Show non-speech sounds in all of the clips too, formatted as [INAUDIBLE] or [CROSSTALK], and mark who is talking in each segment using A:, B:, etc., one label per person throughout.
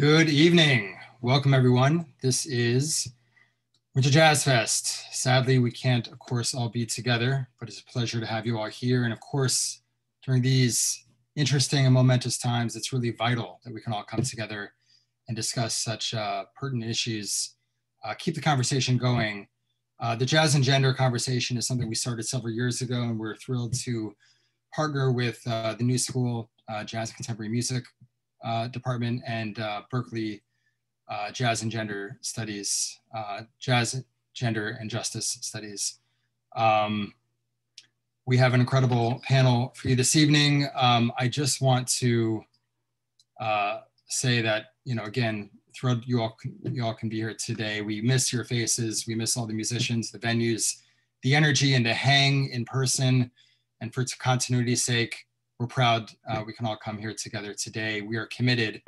A: Good evening. Welcome, everyone. This is Winter Jazz Fest. Sadly, we can't, of course, all be together, but it's a pleasure to have you all here. And of course, during these interesting and momentous times, it's really vital that we can all come together and discuss such uh, pertinent issues. Uh, keep the conversation going. Uh, the Jazz and Gender conversation is something we started several years ago, and we're thrilled to partner with uh, the New School uh, Jazz Contemporary Music Department and Berklee Jazz and Gender Studies, Jazz, Gender, and Justice Studies. Um, we have an incredible panel for you this evening. Um, I just want to uh, say that, you know, again, thrilled you all, you all can be here today. We miss your faces. We miss all the musicians, the venues, the energy and the hang in person. And for continuity's sake, we're proud uh, we can all come here together today. We are committed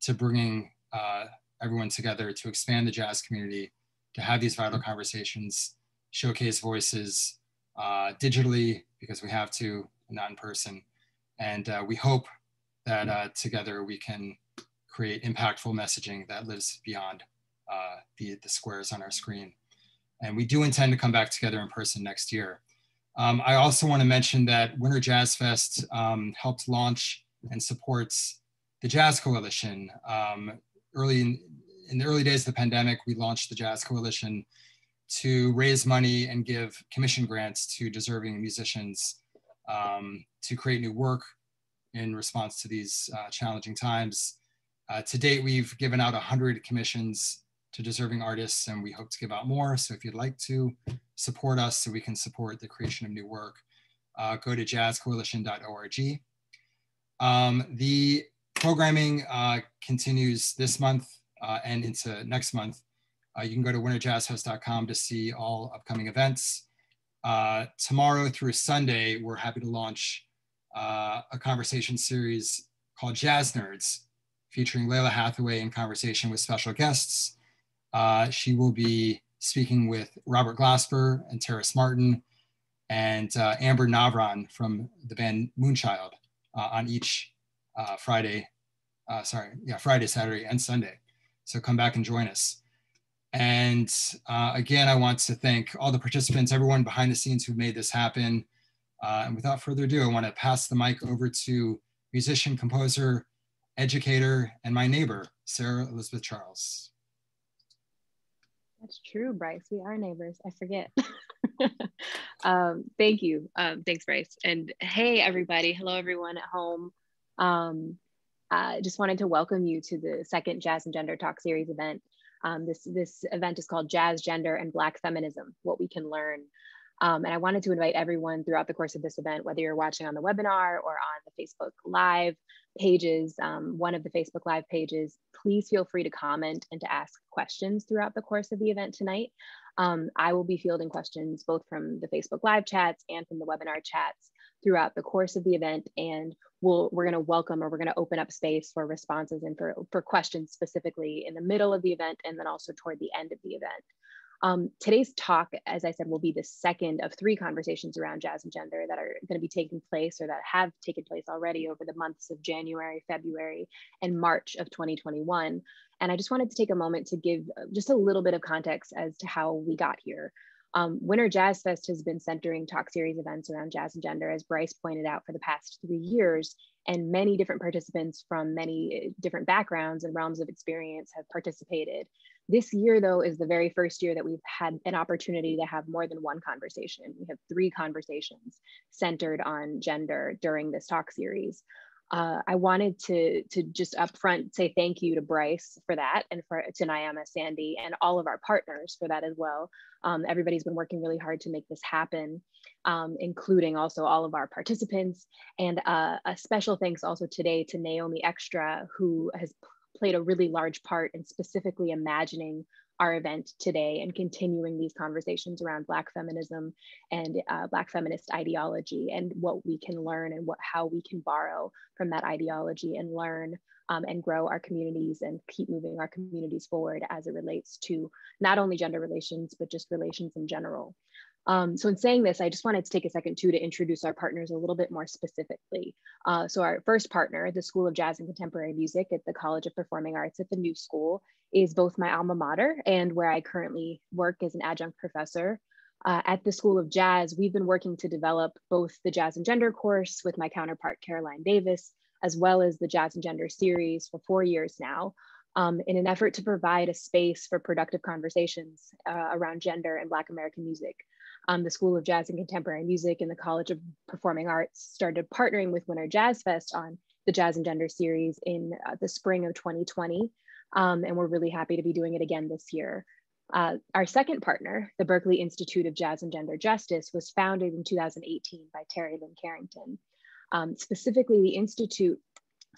A: to bringing uh, everyone together to expand the jazz community, to have these vital conversations, showcase voices, uh, digitally because we have to, not in person. And uh, we hope that uh, together we can create impactful messaging that lives beyond uh, the, the squares on our screen. And we do intend to come back together in person next year. Um, I also want to mention that Winter Jazz Fest um, helped launch and supports the Jazz Coalition. Um, early in, in the early days of the pandemic, we launched the Jazz Coalition to raise money and give commission grants to deserving musicians um, to create new work in response to these uh, challenging times. Uh, to date, we've given out 100 commissions to deserving artists, and we hope to give out more. So if you'd like to support us so we can support the creation of new work, uh, go to jazzcoalition.org. Um, the programming uh, continues this month uh, and into next month. Uh, you can go to winterjazzfest.com to see all upcoming events. Uh, tomorrow through Sunday, we're happy to launch uh, a conversation series called Jazz Nerds, featuring Lalah Hathaway in conversation with special guests. Uh, she will be speaking with Robert Glasper and Terrace Martin and uh, Amber Navran from the band Moonchild uh, on each Friday, sorry, yeah, Friday, Saturday, and Sunday. So come back and join us. And uh, again, I want to thank all the participants, everyone behind the scenes who made this happen. Uh, and without further ado, I want to pass the mic over to musician, composer, educator, and my neighbor, Sarah Elizabeth Charles.
B: That's true, Bryce. We are neighbors. I forget. [LAUGHS] um, thank you. Um, thanks, Bryce. And hey, everybody. Hello, everyone at home. Um, I just wanted to welcome you to the second Jazz and Gender Talk Series event. Um, this, this event is called Jazz, Gender, and Black Feminism, What We Can Learn. Um, and I wanted to invite everyone throughout the course of this event, whether you're watching on the webinar or on the Facebook Live pages, um, one of the Facebook Live pages, please feel free to comment and to ask questions throughout the course of the event tonight. Um, I will be fielding questions both from the Facebook Live chats and from the webinar chats throughout the course of the event. And we'll, we're gonna welcome or we're gonna open up space for responses and for, for questions specifically in the middle of the event and then also toward the end of the event. Um, today's talk, as I said, will be the second of three conversations around jazz and gender that are going to be taking place or that have taken place already over the months of January, February, and March of 2021. And I just wanted to take a moment to give uh, just a little bit of context as to how we got here. Um, Winter Jazz Fest has been centering talk series events around jazz and gender, as Bryce pointed out, for the past three years. And many different participants from many uh, different backgrounds and realms of experience have participated. This year, though, is the very first year that we've had an opportunity to have more than one conversation. We have three conversations centered on gender during this talk series uh, I wanted to to just upfront say thank you to Bryce for that, and for to Nyama, Sandy, and all of our partners for that as well. Um, everybody's been working really hard to make this happen, um, including also all of our participants. And uh, a special thanks also today to Naomi Extra, who has played a really large part in specifically imagining our event today and continuing these conversations around Black feminism and uh, Black feminist ideology and what we can learn and what how we can borrow from that ideology and learn um, and grow our communities and keep moving our communities forward as it relates to not only gender relations, but just relations in general. Um, so in saying this, I just wanted to take a second too to introduce our partners a little bit more specifically. Uh, so our first partner, the School of Jazz and Contemporary Music at the College of Performing Arts at the New School, is both my alma mater and where I currently work as an adjunct professor. Uh, at the School of Jazz, we've been working to develop both the Jazz and Gender course with my counterpart, Caroline Davis, as well as the Jazz and Gender series for four years now, um, in an effort to provide a space for productive conversations uh, around gender and Black American music. Um, the School of Jazz and Contemporary Music and the College of Performing Arts started partnering with Winter Jazz Fest on the Jazz and Gender series in uh, the spring of 2020. Um, and we're really happy to be doing it again this year. Uh, our second partner, the Berklee Institute of Jazz and Gender Justice, was founded in 2018 by Terri Lyne Carrington. Um, specifically, the Institute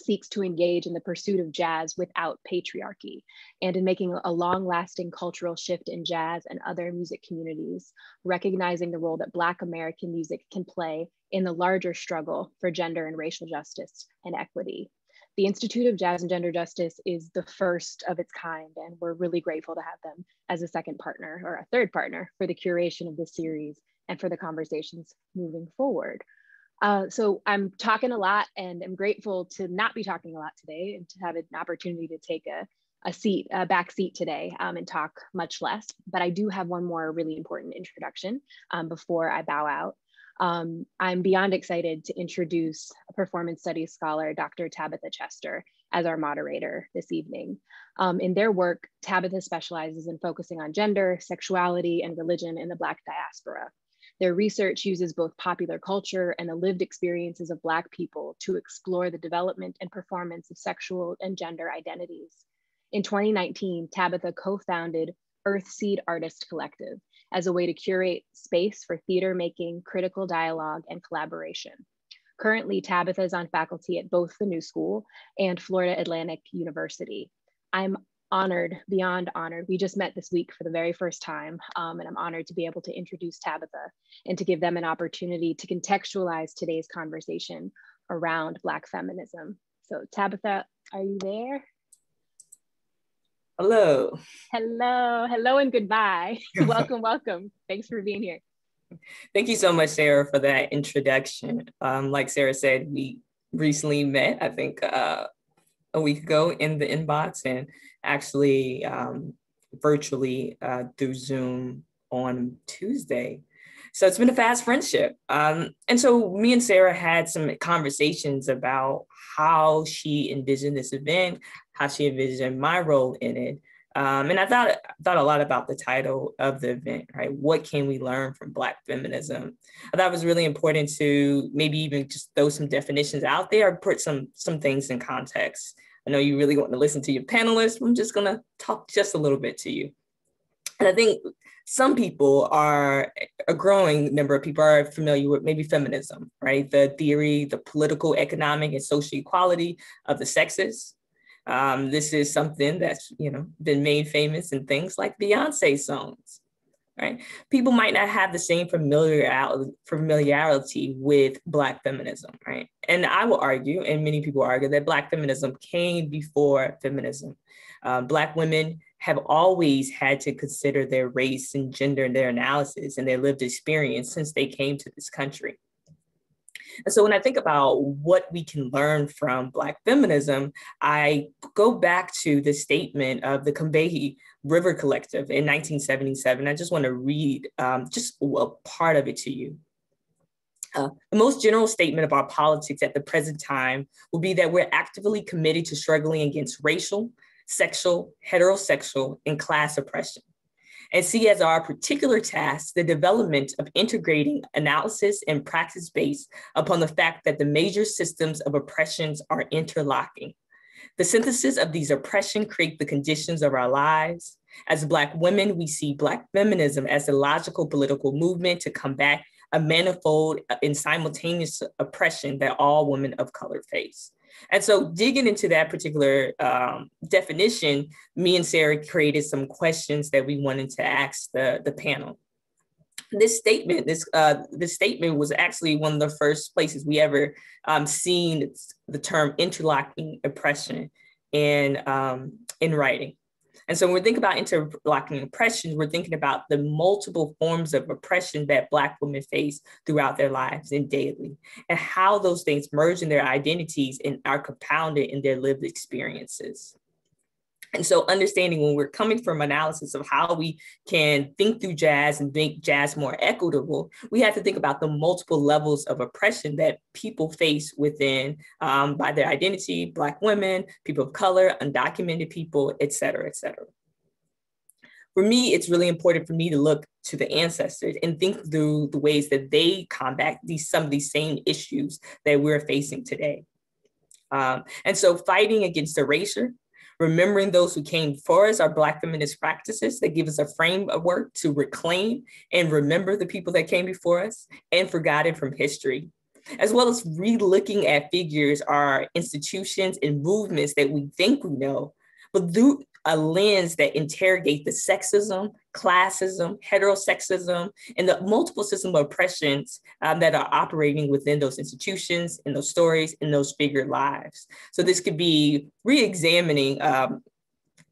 B: seeks to engage in the pursuit of jazz without patriarchy and in making a long lasting cultural shift in jazz and other music communities, recognizing the role that Black American music can play in the larger struggle for gender and racial justice and equity. The Institute of Jazz and Gender Justice is the first of its kind, and we're really grateful to have them as a second partner or a third partner for the curation of this series and for the conversations moving forward. Uh, so I'm talking a lot and I'm grateful to not be talking a lot today and to have an opportunity to take a, a seat, a back seat today um, and talk much less. But I do have one more really important introduction um, before I bow out. Um, I'm beyond excited to introduce a performance studies scholar, Dr. Tabitha Chester, as our moderator this evening. Um, in their work, Tabitha specializes in focusing on gender, sexuality, and religion in the Black diaspora. Their research uses both popular culture and the lived experiences of Black people to explore the development and performance of sexual and gender identities. In 2019, Tabitha co-founded Earthseed Artist Collective as a way to curate space for theater making, critical dialogue, and collaboration. Currently, Tabitha is on faculty at both the New School and Florida Atlantic University. I'm honored, beyond honored. We just met this week for the very first time, um, and I'm honored to be able to introduce Tabitha and to give them an opportunity to contextualize today's conversation around Black feminism. So, Tabitha, are you there?
C: Hello.
B: Hello, hello, and goodbye. [LAUGHS] welcome, welcome. Thanks for being here.
C: Thank you so much, Sarah, for that introduction. Um, like Sarah said, we recently met, I think, uh, a week ago in the inbox and actually um, virtually uh, through Zoom on Tuesday. So it's been a fast friendship. Um, and so me and Sarah had some conversations about how she envisioned this event, how she envisioned my role in it. Um, and I thought thought a lot about the title of the event, right? What can we learn from Black feminism? I thought it was really important to maybe even just throw some definitions out there, put some some things in context. I know you really want to listen to your panelists. I'm just going to talk just a little bit to you. And I think some people are, a growing number of people are familiar with maybe feminism, right? The theory, the political, economic, and social equality of the sexes. Um, this is something that's, you know, been made famous in things like Beyonce songs, right? People might not have the same familiarity, familiarity with Black feminism, right? And I will argue, and many people argue, that Black feminism came before feminism. Uh, Black women have always had to consider their race and gender in their analysis and their lived experience since they came to this country. And so when I think about what we can learn from Black feminism, I go back to the statement of the Combahee River Collective in 1977. I just want to read um, just a part of it to you. Uh, the most general statement of our politics at the present time will be that we're actively committed to struggling against racial, sexual, heterosexual, and class oppression and see as our particular task the development of integrating analysis and practice based upon the fact that the major systems of oppressions are interlocking. The synthesis of these oppression create the conditions of our lives. As Black women, we see Black feminism as a logical political movement to combat a manifold and simultaneous oppression that all women of color face. And so, digging into that particular um, definition, me and Sarah created some questions that we wanted to ask the, the panel. This statement, this uh, this statement was actually one of the first places we ever um, seen the term interlocking oppression in um, in writing. And so when we think about interlocking oppressions, we're thinking about the multiple forms of oppression that Black women face throughout their lives and daily, and how those things merge in their identities and are compounded in their lived experiences. And so understanding when we're coming from analysis of how we can think through jazz and make jazz more equitable, we have to think about the multiple levels of oppression that people face within um, by their identity, Black women, people of color, undocumented people, et cetera, et cetera. For me, it's really important for me to look to the ancestors and think through the ways that they combat these some of these same issues that we're facing today. Um, and so fighting against erasure Remembering those who came before us are Black feminist practices that give us a framework to reclaim and remember the people that came before us and forgotten from history, as well as re-looking at figures, our institutions and movements that we think we know, but through a lens that interrogate the sexism, classism, heterosexism, and the multiple system of oppressions um, that are operating within those institutions, in those stories, in those figure lives. So this could be re-examining um,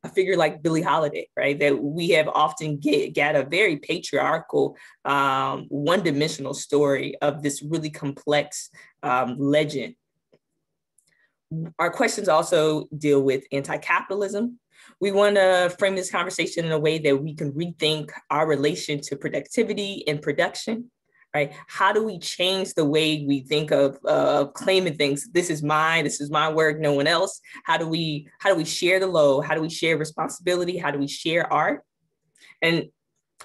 C: a figure like Billie Holiday, right? That we have often get, get a very patriarchal, um, one-dimensional story of this really complex um, legend. Our questions also deal with anti-capitalism, we want to frame this conversation in a way that we can rethink our relation to productivity and production right? How do we change the way we think of uh, claiming things? This is mine this is my work no one else. How do we how do we share the load? How do we share responsibility? How do we share art? And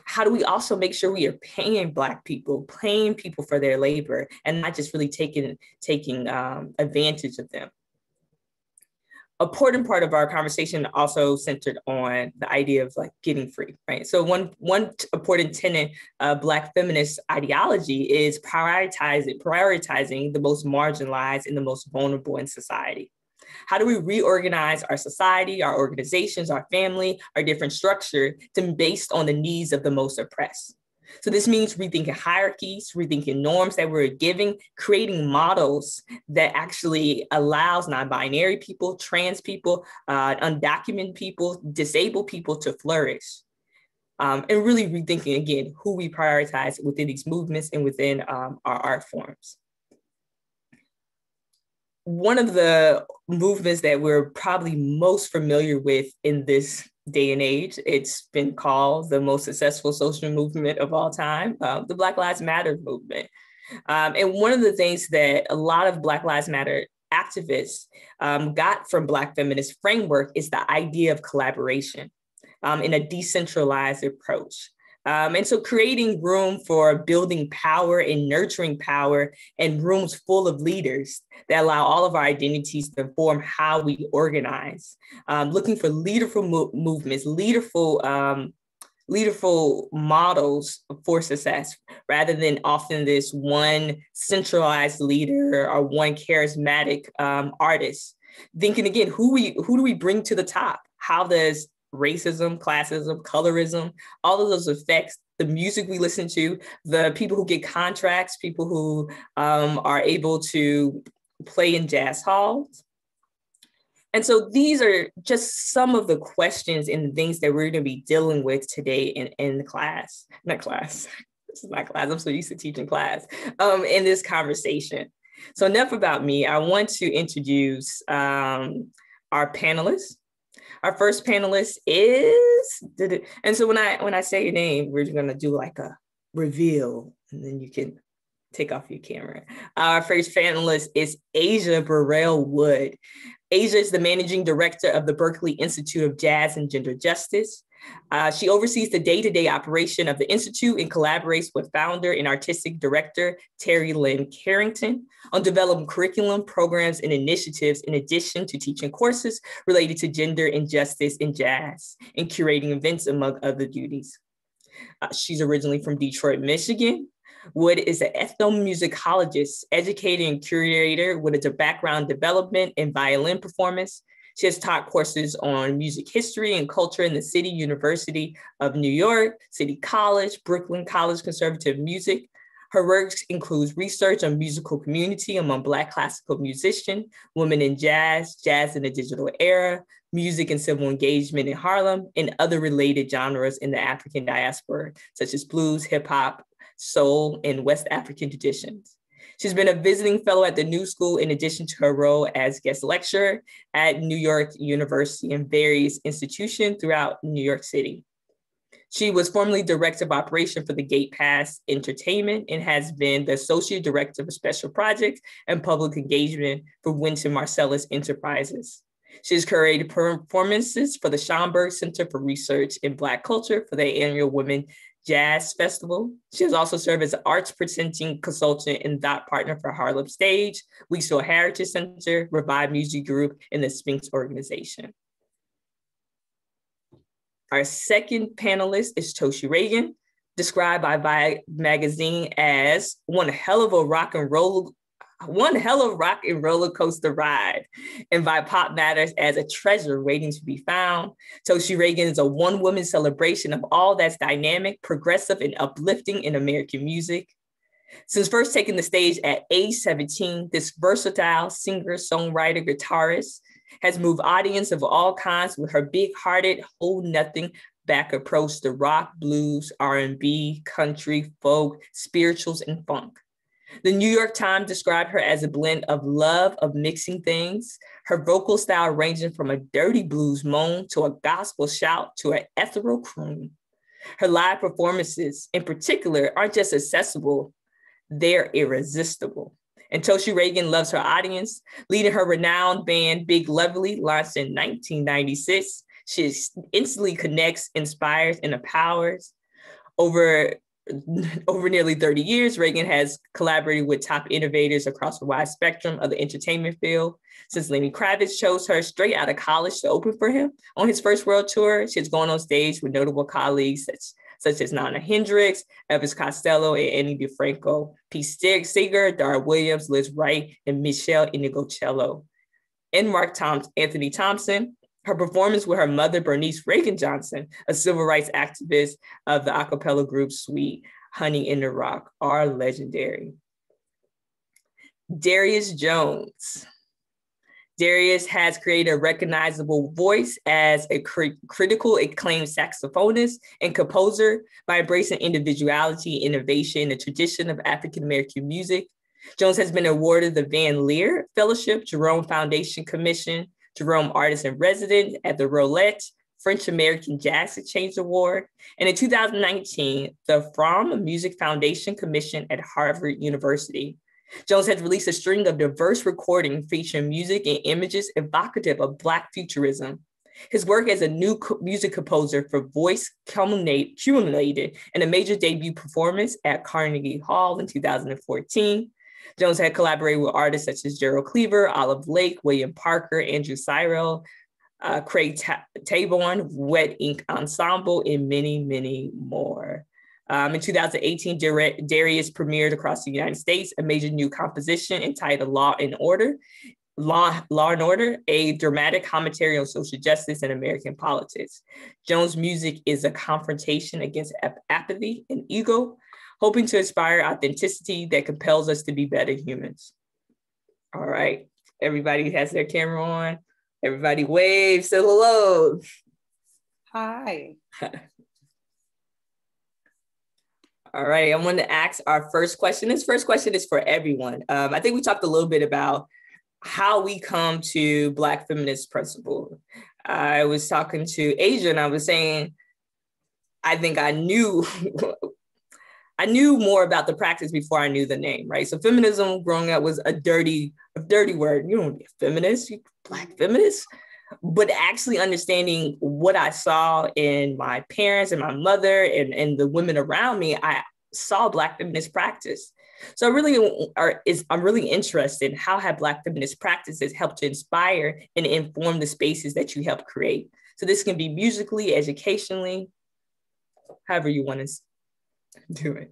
C: how do we also make sure we are paying black people paying people for their labor and not just really taking taking um, advantage of them important part of our conversation also centered on the idea of like getting free, right? So one one important tenet of Black feminist ideology is prioritizing prioritizing the most marginalized and the most vulnerable in society. How do we reorganize our society, our organizations, our family, our different structure to based on the needs of the most oppressed? So this means rethinking hierarchies, rethinking norms that we're giving, creating models that actually allows non-binary people, trans people, uh, undocumented people, disabled people to flourish. Um, and really rethinking again who we prioritize within these movements and within um, our art forms. One of the movements that we're probably most familiar with in this day and age. It's been called the most successful social movement of all time, uh, the Black Lives Matter movement. Um, and one of the things that a lot of Black Lives Matter activists um, got from Black feminist framework is the idea of collaboration um, in a decentralized approach. Um, and so creating room for building power and nurturing power and rooms full of leaders that allow all of our identities to inform how we organize. Um, looking for leaderful mo- movements, leaderful, um, leaderful models for success rather than often this one centralized leader or one charismatic um, artist. Thinking again, who we who do we bring to the top? How does racism, classism, colorism, all of those effects, the music we listen to, the people who get contracts, people who um, are able to play in jazz halls. And so these are just some of the questions and things that we're going to be dealing with today in, in class, not class. [LAUGHS] This is not class. I'm so used to teaching class um, in this conversation. So enough about me. I want to introduce um, our panelists. Our first panelist is, and so when I when I say your name, we're gonna do like a reveal, and then you can take off your camera. Our first panelist is Aja Burrell Wood. Aja is the managing director of the Berklee Institute of Jazz and Gender Justice. Uh, she oversees the day-to-day operation of the Institute and collaborates with founder and artistic director Terri Lyne Carrington on developing curriculum, programs, and initiatives in addition to teaching courses related to gender and justice in jazz and curating events among other duties. Uh, she's originally from Detroit, Michigan. Wood is an ethnomusicologist, educator, and curator with a background development in violin performance, she has taught courses on music history and culture in the City University of New York, City College, Brooklyn College Conservative Music. Her works includes research on musical community among Black classical musicians, women in jazz, jazz in the digital era, music and civil engagement in Harlem, and other related genres in the African diaspora, such as blues, hip hop, soul, and West African traditions. She's been a visiting fellow at the New School in addition to her role as guest lecturer at New York University and various institutions throughout New York City. She was formerly director of operation for the Gate Pass Entertainment and has been the associate director of special projects and public engagement for Wynton Marsalis Enterprises. She has curated performances for the Schomburg Center for Research in Black Culture for the annual Women Jazz Festival. She has also served as arts presenting consultant and dot partner for Harlem Stage, Weeksville Heritage Center, Revive Music Group, and the Sphinx Organization. Our second panelist is Toshi Reagon, described by Vibe magazine as one hell of a rock and roll, one hell of rock and roller coaster ride, and by Pop Matters as a treasure waiting to be found. Toshi Reagon is a one woman celebration of all that's dynamic, progressive, and uplifting in American music. Since first taking the stage at age 17, this versatile singer, songwriter, guitarist has moved audience of all kinds with her big-hearted, hold nothing back approach to rock, blues, R&B, country, folk, spirituals, and funk. The New York Times described her as a blend of love of mixing things, her vocal style ranging from a dirty blues moan to a gospel shout to an ethereal croon. Her live performances, in particular, aren't just accessible, they're irresistible. And Toshi Reagon loves her audience, leading her renowned band Big Lovely, launched in 1996. She instantly connects, inspires, and empowers. Over [LAUGHS] over nearly 30 years, Reagon has collaborated with top innovators across a wide spectrum of the entertainment field. Since Lenny Kravitz chose her straight out of college to open for him on his first world tour, she has gone on stage with notable colleagues such, such as Nona Hendryx, Elvis Costello, and Ani DiFranco, Pete Seeger, Dar Williams, Lizz Wright, and Meshell Ndegeocello. And Mark Thompson, Anthony Thompson, her performance with her mother, Bernice Reagon Johnson, a civil rights activist of the a cappella group Sweet Honey in the Rock, are legendary. Darius Jones. Darius has created a recognizable voice as a critical acclaimed saxophonist and composer by embracing individuality, innovation, the tradition of African American music. Jones has been awarded the Van Lier Fellowship, Jerome Foundation Commission, Jerome Artist in Resident at the Roulette French American Jazz Exchange Award, and in 2019, the Fromm Music Foundation Commission at Harvard University. Jones has released a string of diverse recordings featuring music and images evocative of Black futurism. His work as a new music composer for voice culminate, culminated in a major debut performance at Carnegie Hall in 2014. Jones had collaborated with artists such as Gerald Cleaver, Oliver Lake, William Parker, Andrew Cyrille, uh, Craig Ta- Taborn, Wet Ink Ensemble, and many, many more. Um, in 2018, Dar- Darius premiered across the United States a major new composition entitled Law and Order. Law, Law and Order, a dramatic commentary on social justice and American politics. Jones' music is a confrontation against ap- apathy and ego, hoping to inspire authenticity that compels us to be better humans. All right, everybody has their camera on. Everybody wave, say hello.
D: Hi. [LAUGHS]
C: All right, I'm going to ask our first question. This first question is for everyone. Um, I think we talked a little bit about how we come to Black feminist principle. I was talking to Aja and I was saying, I think I knew [LAUGHS] I knew more about the practice before I knew the name, right? So feminism growing up was a dirty, a dirty word. You don't be a feminist, you black feminist. But actually understanding what I saw in my parents and my mother and, and the women around me, I saw black feminist practice. So I really are is I'm really interested in how have black feminist practices helped to inspire and inform the spaces that you help create. So this can be musically, educationally, however you want to [LAUGHS] do it.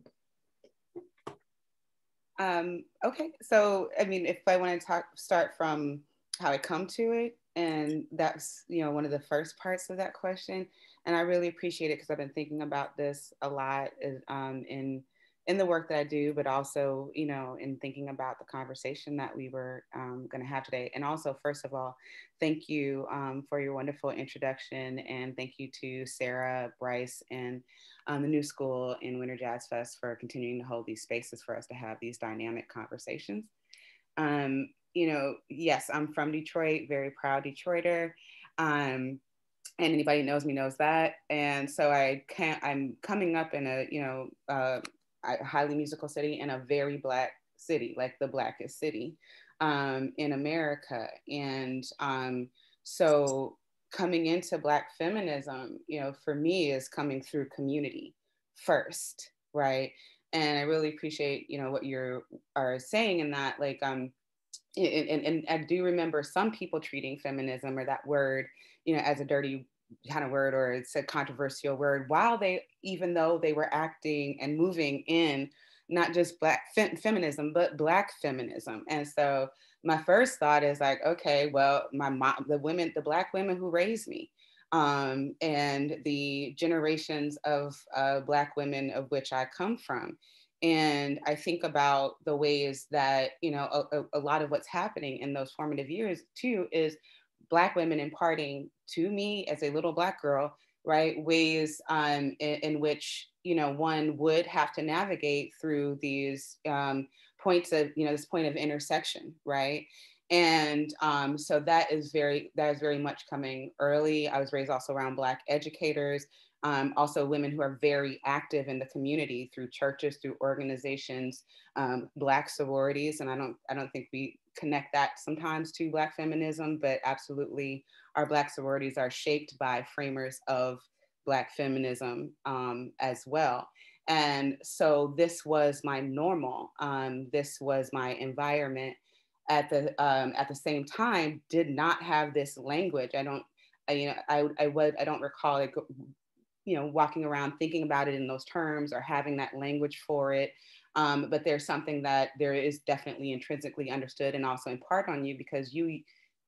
D: Um, okay, so I mean, if I want to talk, start from how I come to it, and that's you know one of the first parts of that question, and I really appreciate it because I've been thinking about this a lot um, in in the work that I do, but also, you know, in thinking about the conversation that we were um, going to have today. And also, first of all, thank you um, for your wonderful introduction. And thank you to Sarah, Bryce, and um, the New School in Winter Jazz Fest for continuing to hold these spaces for us to have these dynamic conversations. Um, you know, yes, I'm from Detroit, very proud Detroiter. Um, and anybody knows me knows that. And so I can't, I'm coming up in a, you know, uh, a highly musical city and a very black city, like the blackest city um, in America. And um, so coming into black feminism, you know, for me is coming through community first, right? And I really appreciate, you know, what you are saying in that, like, um, and, and, and I do remember some people treating feminism or that word, you know, as a dirty kind of word or it's a controversial word while they even though they were acting and moving in not just black feminism but black feminism. And so my first thought is like okay well my mom the women the black women who raised me um, and the generations of uh, black women of which i come from. And i think about the ways that you know a, a lot of what's happening in those formative years too is Black women imparting to me as a little Black girl, right, ways um, in, in, which, you know, one would have to navigate through these um, points of, you know, this point of intersection, right? And um, so that is very, that is very much coming early. I was raised also around Black educators, um, also women who are very active in the community through churches, through organizations, um, Black sororities, and I don't, I don't think we connect that sometimes to Black feminism, but absolutely our Black sororities are shaped by framers of Black feminism um, as well. And so this was my normal. Um, this was my environment. At the um, at the same time, did not have this language. I don't, I, you know, I I would I don't recall like, you know, walking around thinking about it in those terms or having that language for it. Um, but there's something that there is definitely intrinsically understood and also in part on you because you,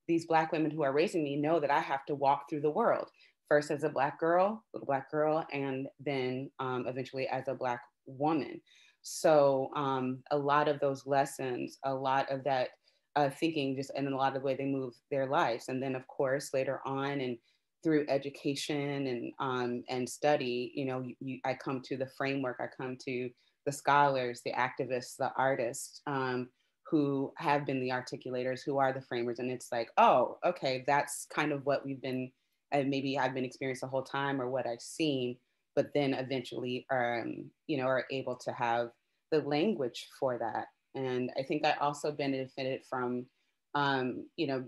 D: these Black women who are raising me know that I have to walk through the world first as a Black girl, little Black girl, and then um, eventually as a Black woman. So um, a lot of those lessons, a lot of that uh, thinking, just and a lot of the way they move their lives, and then of course later on and through education and um, and study, you know, you, you, I come to the framework. I come to the scholars, the activists, the artists um, who have been the articulators, who are the framers. And it's like, oh, okay, that's kind of what we've been, and maybe I've been experiencing the whole time or what I've seen, but then eventually, um, you know, are able to have the language for that. And I think I also benefited from, um, you know,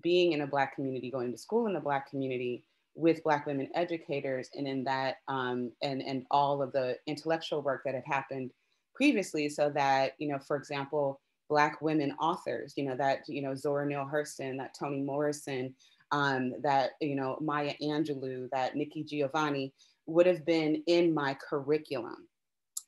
D: being in a Black community, going to school in the Black community, with Black women educators and in that um, and, and all of the intellectual work that had happened previously so that, you know, for example, Black women authors, you know, that, you know, Zora Neale Hurston, that Toni Morrison, um, that, you know, Maya Angelou, that Nikki Giovanni would have been in my curriculum.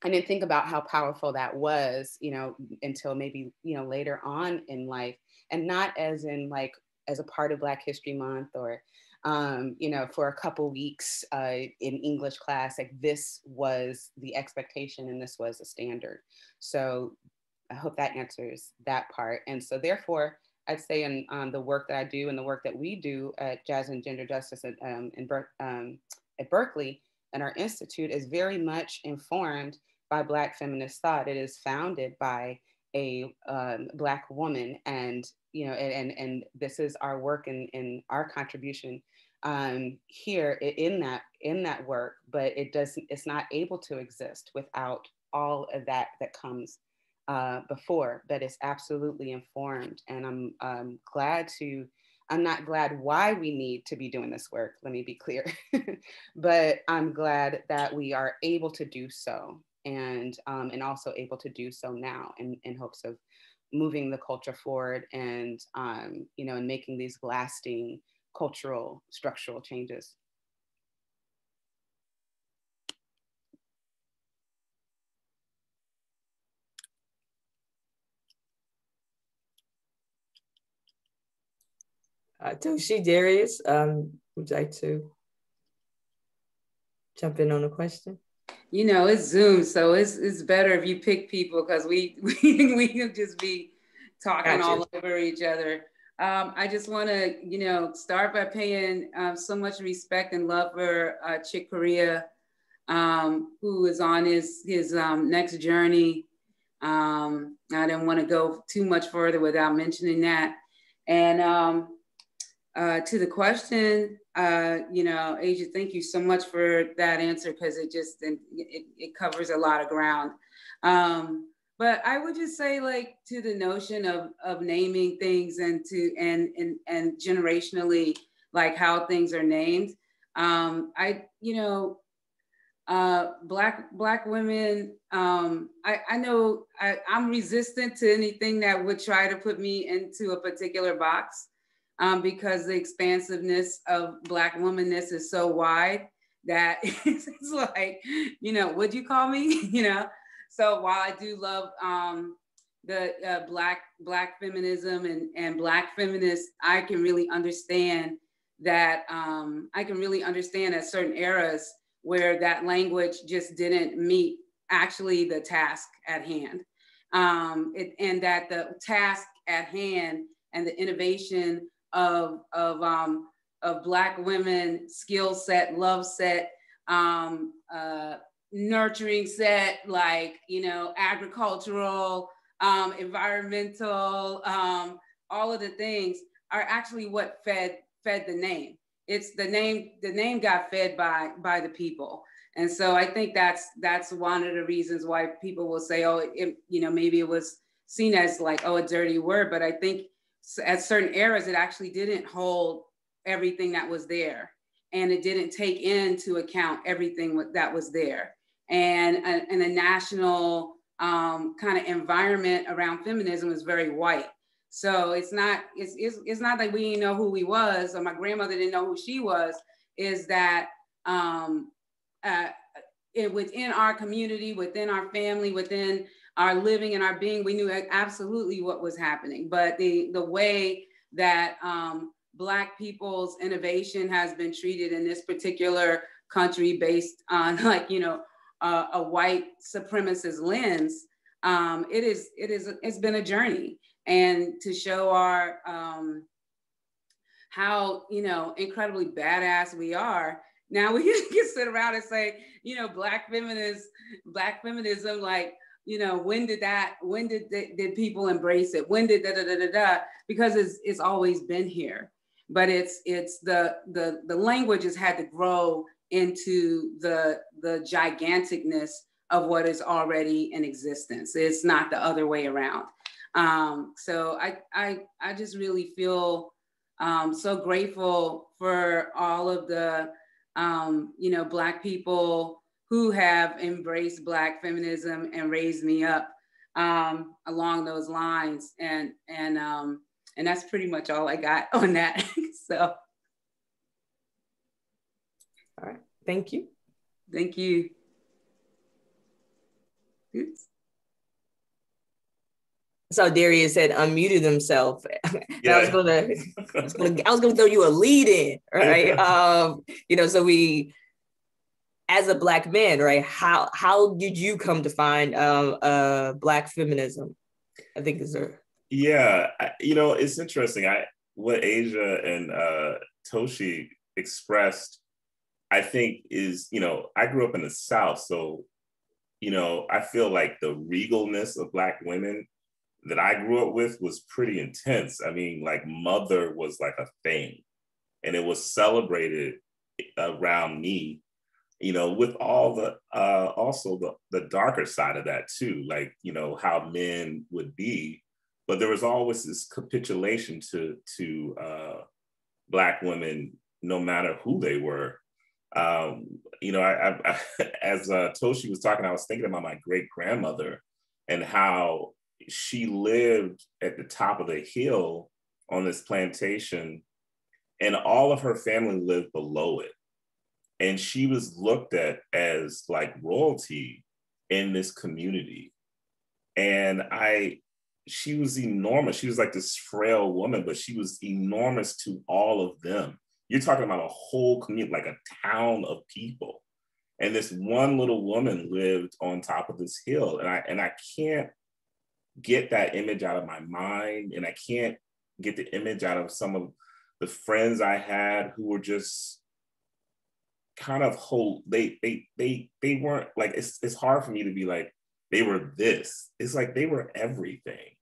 D: I didn't think about how powerful that was, you know, until maybe, you know, later on in life and not as in like, as a part of Black History Month or um, you know, for a couple weeks uh, in English class, like this was the expectation and this was the standard. So I hope that answers that part. And so therefore, I'd say in um, the work that I do and the work that we do at Jazz and Gender Justice at, um, Ber um, at Berklee and our institute is very much informed by Black feminist thought. It is founded by a um, Black woman and you know, and, and, and this is our work and, and our contribution um, here in that in that work, but it doesn't. It's not able to exist without all of that that comes uh, before. But it's absolutely informed, and I'm um, glad to. I'm not glad why we need to be doing this work. Let me be clear, [LAUGHS] but I'm glad that we are able to do so, and um, and also able to do so now, in, in hopes of moving the culture forward, and um, you know, and making these lasting cultural structural changes.
C: Uh, Toshi Darius, um, would you like to jump in on a question?
E: you know, it's Zoom, so it's it's better if you pick people because [LAUGHS] we we we can just be talking gotcha. all over each other. Um, I just want to, you know, start by paying um, so much respect and love for uh, Chick Corea, um, who is on his his um, next journey. Um, I didn't want to go too much further without mentioning that. And um, uh, to the question, uh, you know, Aja, thank you so much for that answer because it just it, it, covers a lot of ground. Um, but I would just say, like, to the notion of of naming things and to and and and generationally, like how things are named. Um, I, you know, uh, black black women. Um, I, I know I, I'm resistant to anything that would try to put me into a particular box um, because the expansiveness of Black womanness is so wide that [LAUGHS] it's, like, you know, would you call me? [LAUGHS] you know, so while I do love um, the uh, Black Black feminism and, and Black feminists, I can really understand that um, I can really understand at certain eras where that language just didn't meet actually the task at hand. Um, it, and that the task at hand and the innovation of of um, of black women skill set, love set, um, uh, nurturing set, like you know, agricultural, um, environmental, um, all of the things are actually what fed fed the name. It's the name. The name got fed by by the people. And so I think that's that's one of the reasons why people will say, oh, it, you know, maybe it was seen as like, oh, a dirty word. But I think at certain eras, it actually didn't hold everything that was there. And it didn't take into account everything that was there. And, and a national um, kind of environment around feminism is very white. So it's not, it's, it's, it's not that we didn't know who he was or my grandmother didn't know who she was, is that um, uh, it, within our community, within our family, within our living and our being, we knew absolutely what was happening. But the, the way that um, Black people's innovation has been treated in this particular country based on [LAUGHS] like, you know, uh, a white supremacist lens, um, it is, it is, it's been a journey. And to show our, um, how, you know, incredibly badass we are, now we [LAUGHS] can sit around and say, you know, black feminists, black feminism, like, you know, when did that, when did, did people embrace it? When did da, da, da, da, da, because it's, it's always been here. But it's, it's the, the, the language has had to grow into the, the giganticness of what is already in existence. It's not the other way around. Um, so I, I, I just really feel um, so grateful for all of the, um, you know, Black people who have embraced Black feminism and raised me up um, along those lines. And, and, um, and that's pretty much all I got [LAUGHS] on that. so.
C: All right. Thank you.
E: Thank you.
C: Oops. So Darius had unmuted himself. [LAUGHS] Yeah. I was gonna, I was gonna, I was gonna throw you a lead in, right? [LAUGHS] um, you know, so we as a black man, right? How how did you come to find um, uh, black feminism? I think is there.
F: Yeah, you know, it's interesting. I what Aja and uh, Toshi expressed, I think is you know, I grew up in the South, so you know, I feel like the regalness of black women that I grew up with was pretty intense. I mean, like mother was like a thing, and it was celebrated around me you know, with all the uh, also the the darker side of that too, like you know how men would be, but there was always this capitulation to to uh, black women, no matter who they were. Um, you know, I, I, I [LAUGHS] as uh, Toshi was talking, I was thinking about my great grandmother and how she lived at the top of the hill on this plantation, and all of her family lived below it. And she was looked at as like royalty in this community. And i she was enormous. She was like this frail woman but she was enormous to all of them you're talking about a whole community like a town of people And this one little woman lived on top of this hill. And I and I can't get that image out of my mind. And I can't get the image out of some of the friends I had who were just kind of whole they they they they weren't like it's it's hard for me to be like they were this. It's like they were everything.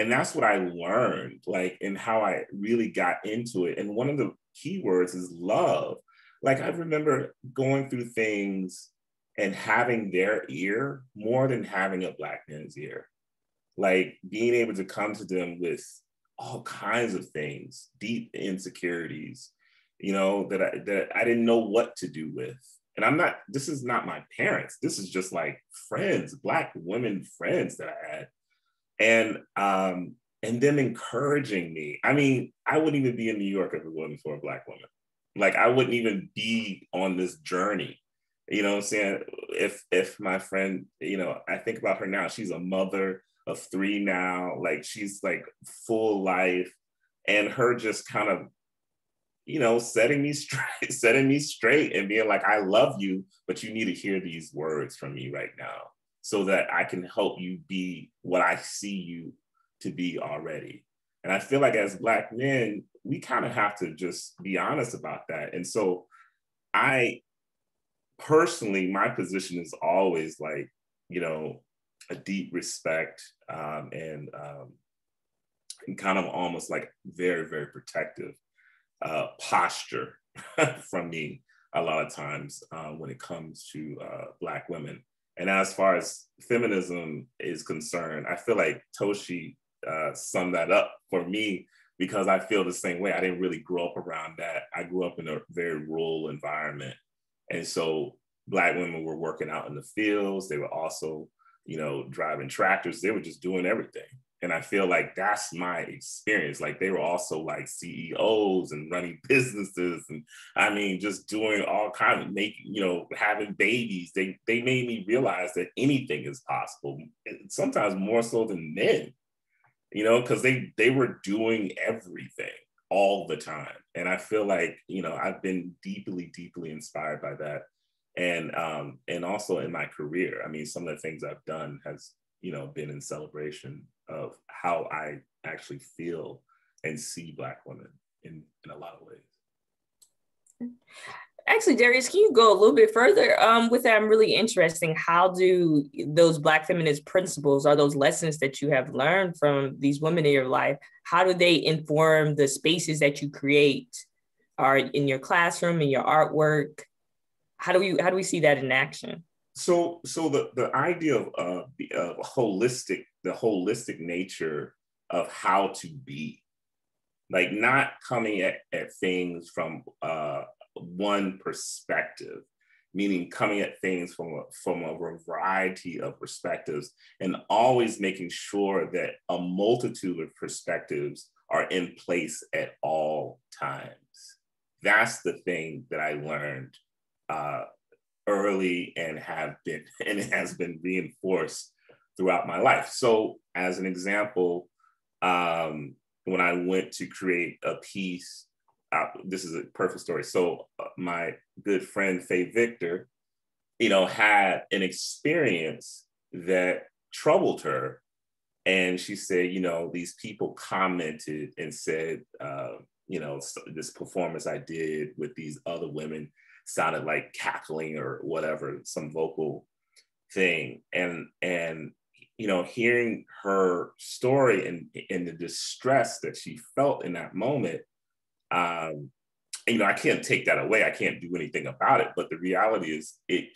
F: And that's what I learned, like, and how I really got into it. And one of the key words is love. Like, I remember going through things and having their ear more than having a Black man's ear. Like, being able to come to them with all kinds of things, deep insecurities, you know, that I, that I didn't know what to do with. And I'm not, this is not my parents. This is just like friends, Black women friends that I had and um, and them encouraging me. I mean, I wouldn't even be in New York if it wasn't for a black woman. Like I wouldn't even be on this journey. You know what I'm saying? If if my friend, you know, I think about her now, she's a mother of three now, like she's like full life. And her just kind of, you know, setting me [LAUGHS] straight, setting me straight and being like, I love you, but you need to hear these words from me right now so that I can help you be what I see you to be already. And I feel like as Black men, we kind of have to just be honest about that. And so I personally, my position is always like, you know, a deep respect um, and, um, and kind of almost like very, very protective uh, posture [LAUGHS] from me a lot of times uh, when it comes to uh, Black women. And as far as feminism is concerned, I feel like Toshi uh, summed that up for me because I feel the same way. I didn't really grow up around that. I grew up in a very rural environment. And so Black women were working out in the fields. They were also, you know, driving tractors. They were just doing everything and i feel like that's my experience. Like they were also like ceos and running [LAUGHS] businesses and i mean just doing all kind of making you know having babies. They they made me realize that anything is possible sometimes more so than men you know because they they were doing everything all the time. And i feel like you know i've been deeply deeply inspired by that. And um and also in my career i mean some of the things i've done has you know been in celebration of how I actually feel and see Black women in, in a lot of ways.
C: Actually, Darius, can you go a little bit further um, with that? I'm really interesting. How do those Black feminist principles, or those lessons that you have learned from these women in your life, how do they inform the spaces that you create, are in your classroom, in your artwork? How do we how do we see that in action?
F: So, so the the idea of uh, of holistic the holistic nature of how to be. Like not coming at, at things from uh, one perspective meaning coming at things from a, from a variety of perspectives and always making sure that a multitude of perspectives are in place at all times. That's the thing that i learned uh, early and have been [LAUGHS] and it has been reinforced throughout my life. So, as an example, um, when I went to create a piece, uh, this is a perfect story. So, uh, my good friend Fay Victor, you know, had an experience that troubled her. And she said, you know, these people commented and said, uh, you know, this performance I did with these other women sounded like cackling or whatever, some vocal thing. And and you know, hearing her story and, and the distress that she felt in that moment, um, you know, I can't take that away. I can't do anything about it. But the reality is, it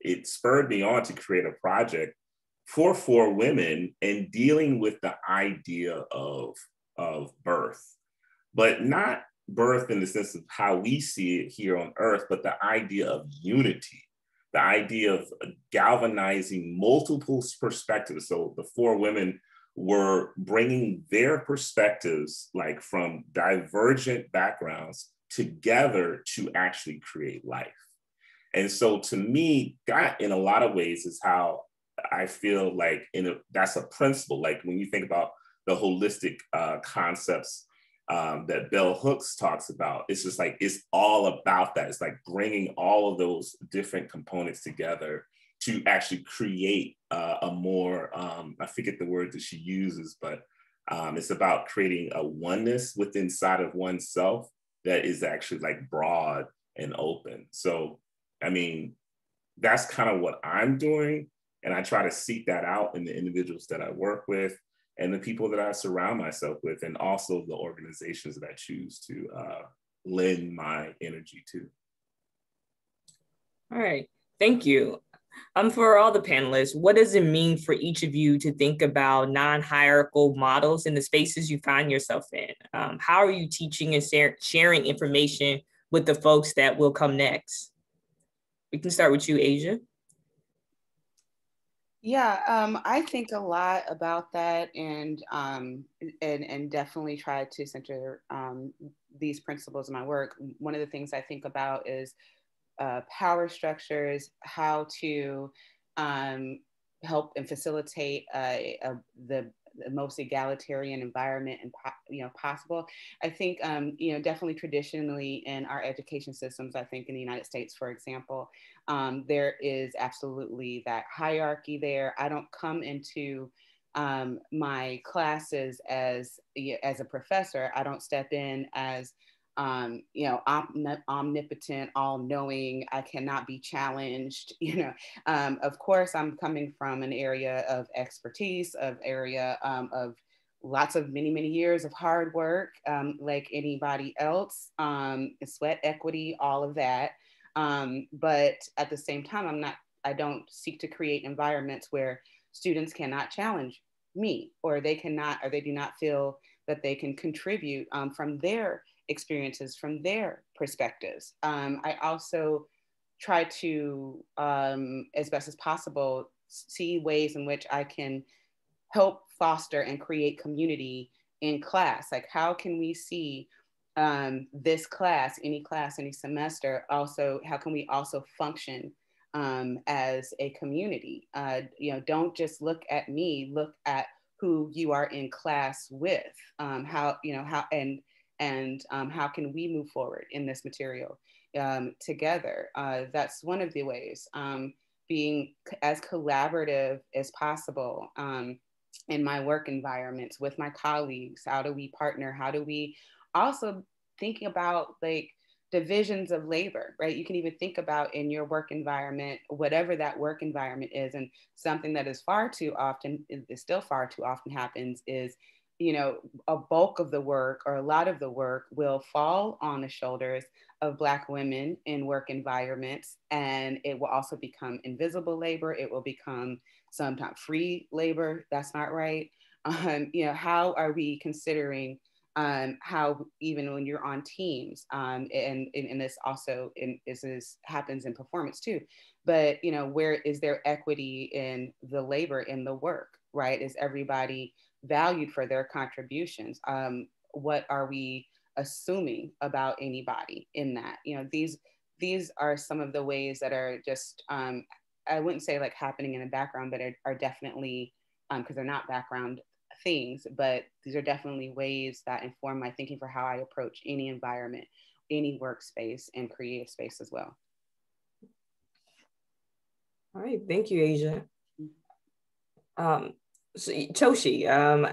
F: it spurred me on to create a project for four women and dealing with the idea of of birth, but not birth in the sense of how we see it here on earth, but the idea of unity the idea of galvanizing multiple perspectives. So the four women were bringing their perspectives, like from divergent backgrounds, together to actually create life. And so to me, that in a lot of ways is how I feel like in a, that's a principle. Like when you think about the holistic uh, concepts um, that Bell Hooks talks about. It's just like, it's all about that. It's like bringing all of those different components together to actually create uh, a more, um, I forget the word that she uses, but um, it's about creating a oneness within inside of oneself that is actually like broad and open. So, I mean, that's kind of what I'm doing. And I try to seek that out in the individuals that I work with and the people that I surround myself with, and also the organizations that I choose to uh, lend my energy to.
C: All right, thank you. Um, for all the panelists, what does it mean for each of you to think about non-hierarchical models in the spaces you find yourself in? Um, how are you teaching and sharing information with the folks that will come next? We can start with you, Aja.
D: Yeah, um, I think a lot about that, and um, and and definitely try to center um, these principles in my work. One of the things I think about is uh, power structures, how to um, help and facilitate uh, uh, the, the, most egalitarian environment and you know possible. I think um, you know definitely traditionally in our education systems, I think in the United States, for example, um, there is absolutely that hierarchy there. I don't come into um, my classes as as a professor. I don't step in as um, you know, omnipotent, all knowing, I cannot be challenged. [LAUGHS] You know, um, of course, I'm coming from an area of expertise, of area um, of lots of many, many years of hard work, um, like anybody else, um, sweat equity, all of that. Um, but at the same time, I'm not, I don't seek to create environments where students cannot challenge me or they cannot, or they do not feel that they can contribute from their experiences from their perspectives. Um, I also try to, um, as best as possible, see ways in which I can help foster and create community in class. Like, how can we see um, this class, any class, any semester, also, how can we also function um, as a community? Uh, you know, don't just look at me, look at who you are in class with, um, how, you know, how, and and um, how can we move forward in this material um, together. Uh, that's one of the ways, um, being as collaborative as possible um, in my work environments with my colleagues. How do we partner? How do we also thinking about like divisions of labor, right? You can even think about in your work environment, whatever that work environment is, and something that is far too often, is still far too often happens is you know, a bulk of the work or a lot of the work will fall on the shoulders of Black women in work environments. And it will also become invisible labor. It will become sometimes free labor. That's not right. [LAUGHS] Um, you know, how are we considering um, how even when you're on teams, um, and, and, and this also in, is, is happens in performance too, but you know, where is there equity in the labor in the work, right? Is everybody valued for their contributions. Um, what are we assuming about anybody in that? You know, these these are some of the ways that are just um, I wouldn't say like happening in the background, but are, are definitely because um, they're not background things, but these are definitely ways that inform my thinking for how I approach any environment, any workspace, and creative space as well.
C: All right, thank you, Aja. Mm-hmm. Um, so, Toshi, um,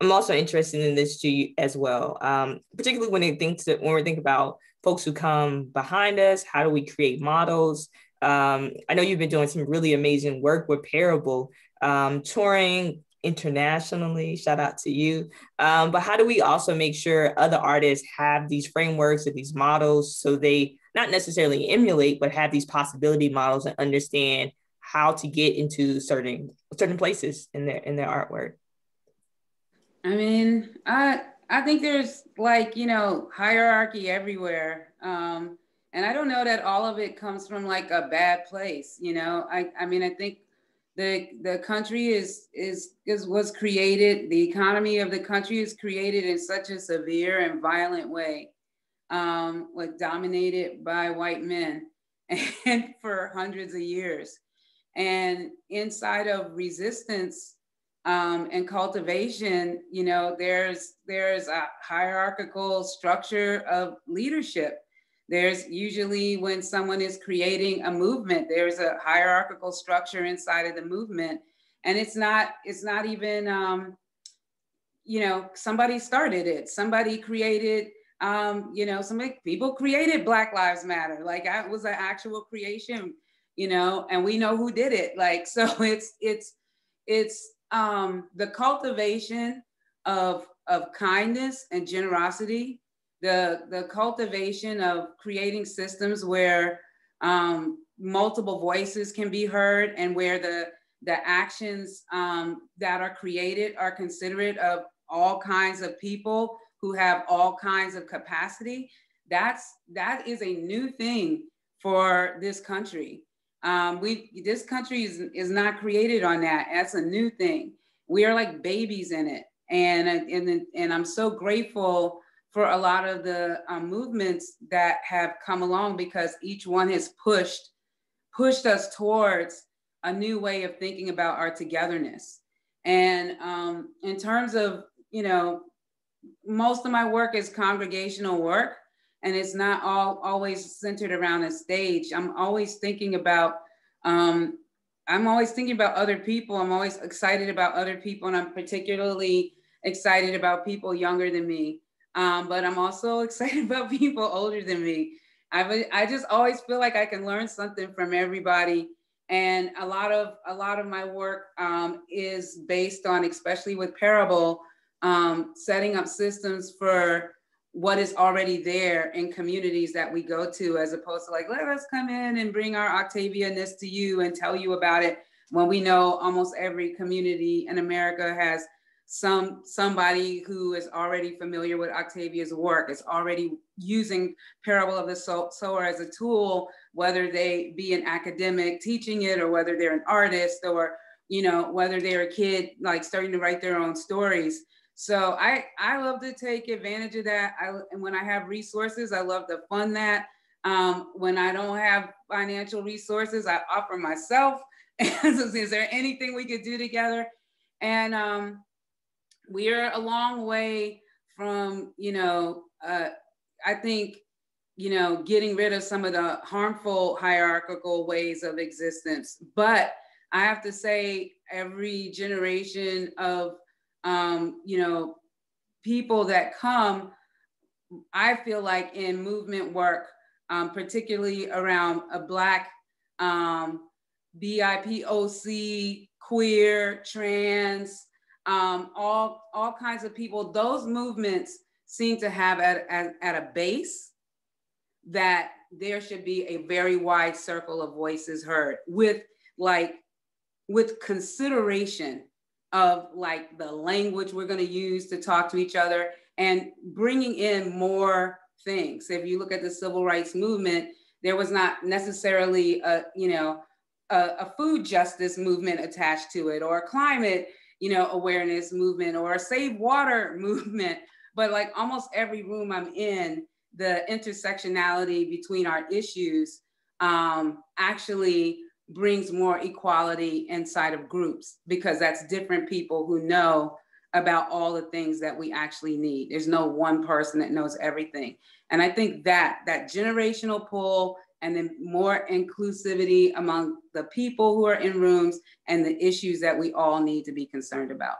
C: I'm also interested in this too as well, um, particularly when it thinks that when we think about folks who come behind us, how do we create models? Um, I know you've been doing some really amazing work with Parable, um, touring internationally. Shout out to you. Um, but how do we also make sure other artists have these frameworks or these models so they not necessarily emulate, but have these possibility models and understand how to get into certain certain places in their in their artwork?
E: I mean, I I think there's like you know hierarchy everywhere, um, and I don't know that all of it comes from like a bad place. You know, I I mean I think the the country is is is was created. The economy of the country is created in such a severe and violent way, um, like dominated by white men, [LAUGHS] and for hundreds of years. And inside of resistance um, and cultivation, you know, there's there's a hierarchical structure of leadership. There's usually when someone is creating a movement, there's a hierarchical structure inside of the movement, and it's not it's not even um, you know somebody started it, somebody created um, you know some people created Black Lives Matter, like that was an actual creation, you know, and we know who did it. Like [LAUGHS] so, it's it's it's um, the cultivation of, of kindness and generosity, the, the cultivation of creating systems where um, multiple voices can be heard and where the, the actions um, that are created are considerate of all kinds of people who have all kinds of capacity. That's, that is a new thing for this country. Um, we this country is is not created on that. That's a new thing. We are like babies in it, and and and I'm so grateful for a lot of the um, movements that have come along because each one has pushed pushed us towards a new way of thinking about our togetherness. And um, in terms of you know, most of my work is congregational work and it's not all always centered around a stage. I'm always thinking about um, I'm always thinking about other people. I'm always excited about other people, and I'm particularly excited about people younger than me. Um, but I'm also [LAUGHS] excited about people older than me. I I just always feel like I can learn something from everybody, and a lot of a lot of my work um, is based on, especially with Parable, um, setting up systems for what is already there in communities that we go to, as opposed to like, let us come in and bring our Octavia-ness to you and tell you about it when we know almost every community in America has some somebody who is already familiar with Octavia's work, is already using Parable of the Sower as a tool, whether they be an academic teaching it or whether they're an artist or you know whether they're a kid like starting to write their own stories so I I love to take advantage of that. I and when I have resources, I love to fund that. Um, when I don't have financial resources, I offer myself. [LAUGHS] is there anything we could do together? And um, we are a long way from you know. Uh, I think you know getting rid of some of the harmful hierarchical ways of existence, but I have to say every generation of um, you know, people that come, I feel like in movement work, um, particularly around a Black um, BIPOC, queer, trans, um, all, all kinds of people, those movements seem to have at, at, at a base that there should be a very wide circle of voices heard with like with consideration of like the language we're going to use to talk to each other and bringing in more things. If you look at the civil rights movement, there was not necessarily a, you know, a, a food justice movement attached to it or a climate, you know, awareness movement or a save water [LAUGHS] movement. But like almost every room I'm in, the intersectionality between our issues um, actually brings more equality inside of groups because that's different people who know about all the things that we actually need. There's no one person that knows everything. And I think that that generational pull and then more inclusivity among the people who are in rooms and the issues that we all need to be concerned about.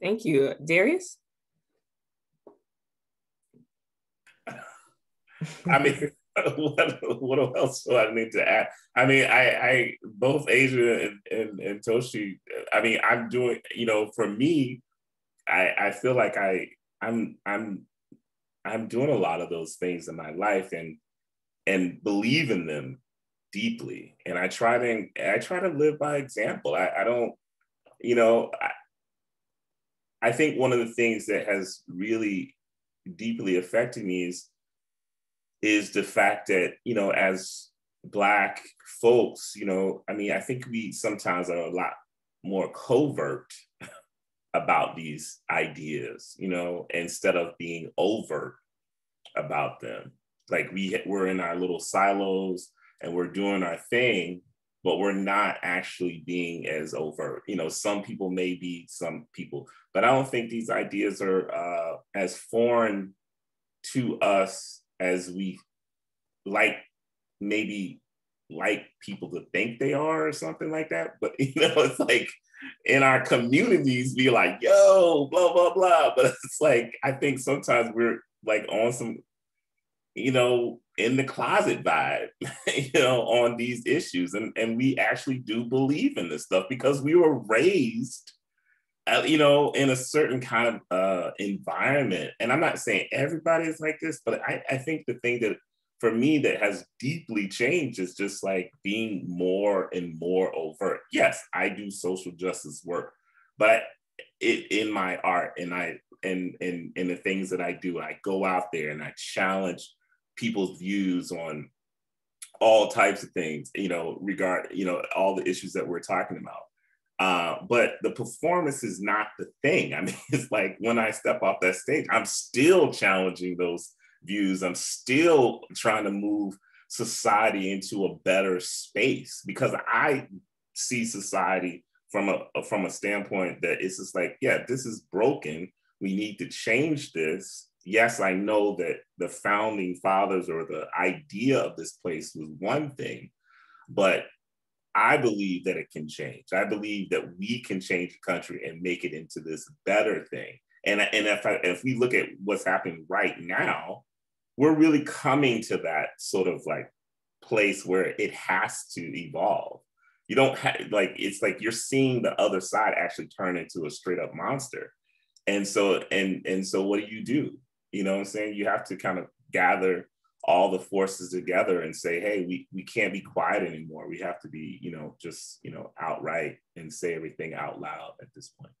C: Thank you. Darius? [LAUGHS]
F: I mean, what, what else do I need to add? I mean, I, I both Aja and, and, and Toshi, I mean, I'm doing, you know, for me, I, I feel like I, I'm, I'm, I'm doing a lot of those things in my life and, and believe in them deeply. And I try to, I try to live by example. I, I don't, you know, I, I think one of the things that has really deeply affected me is is the fact that, you know, as Black folks, you know, I mean, I think we sometimes are a lot more covert [LAUGHS] about these ideas, you know, instead of being overt about them. Like we we're in our little silos and we're doing our thing, but we're not actually being as overt. You know, some people may be some people, but I don't think these ideas are uh, as foreign to us as we like maybe like people to think they are or something like that. But [LAUGHS] you know, it's like in our communities be like, yo, blah, blah, blah. But it's like, I think sometimes we're like on some, you know, in the closet vibe, [LAUGHS] you know, on these issues. And, and we actually do believe in this stuff because we were raised, you know, in a certain kind of uh, environment. And I'm not saying everybody is like this, but I, I think the thing that for me that has deeply changed is just like being more and more overt. Yes, I do social justice work, but it in my art and I and and and the things that I do, I go out there and I challenge people's views on all types of things, you know, regard, you know, all the issues that we're talking about. Uh, but the performance is not the thing. [LAUGHS] I mean, it's like when I step off that stage, I'm still challenging those views. I'm still trying to move society into a better space because I see society from a from a standpoint that it's just like, yeah, this is broken. We need to change this. Yes, I know that the founding fathers or the idea of this place was one thing, but I believe that it can change. I believe that we can change the country and make it into this better thing. And, and if, I, if we look at what's happening right now, we're really coming to that sort of like place where it has to evolve. You don't have like it's like you're seeing the other side actually turn into a straight up monster. And so and and so what do you do? You know what I'm saying? You have to kind of gather all the forces together and say, hey, we, we can't be quiet anymore. We have to be, you know, just, you know, outright and say everything out loud at this point.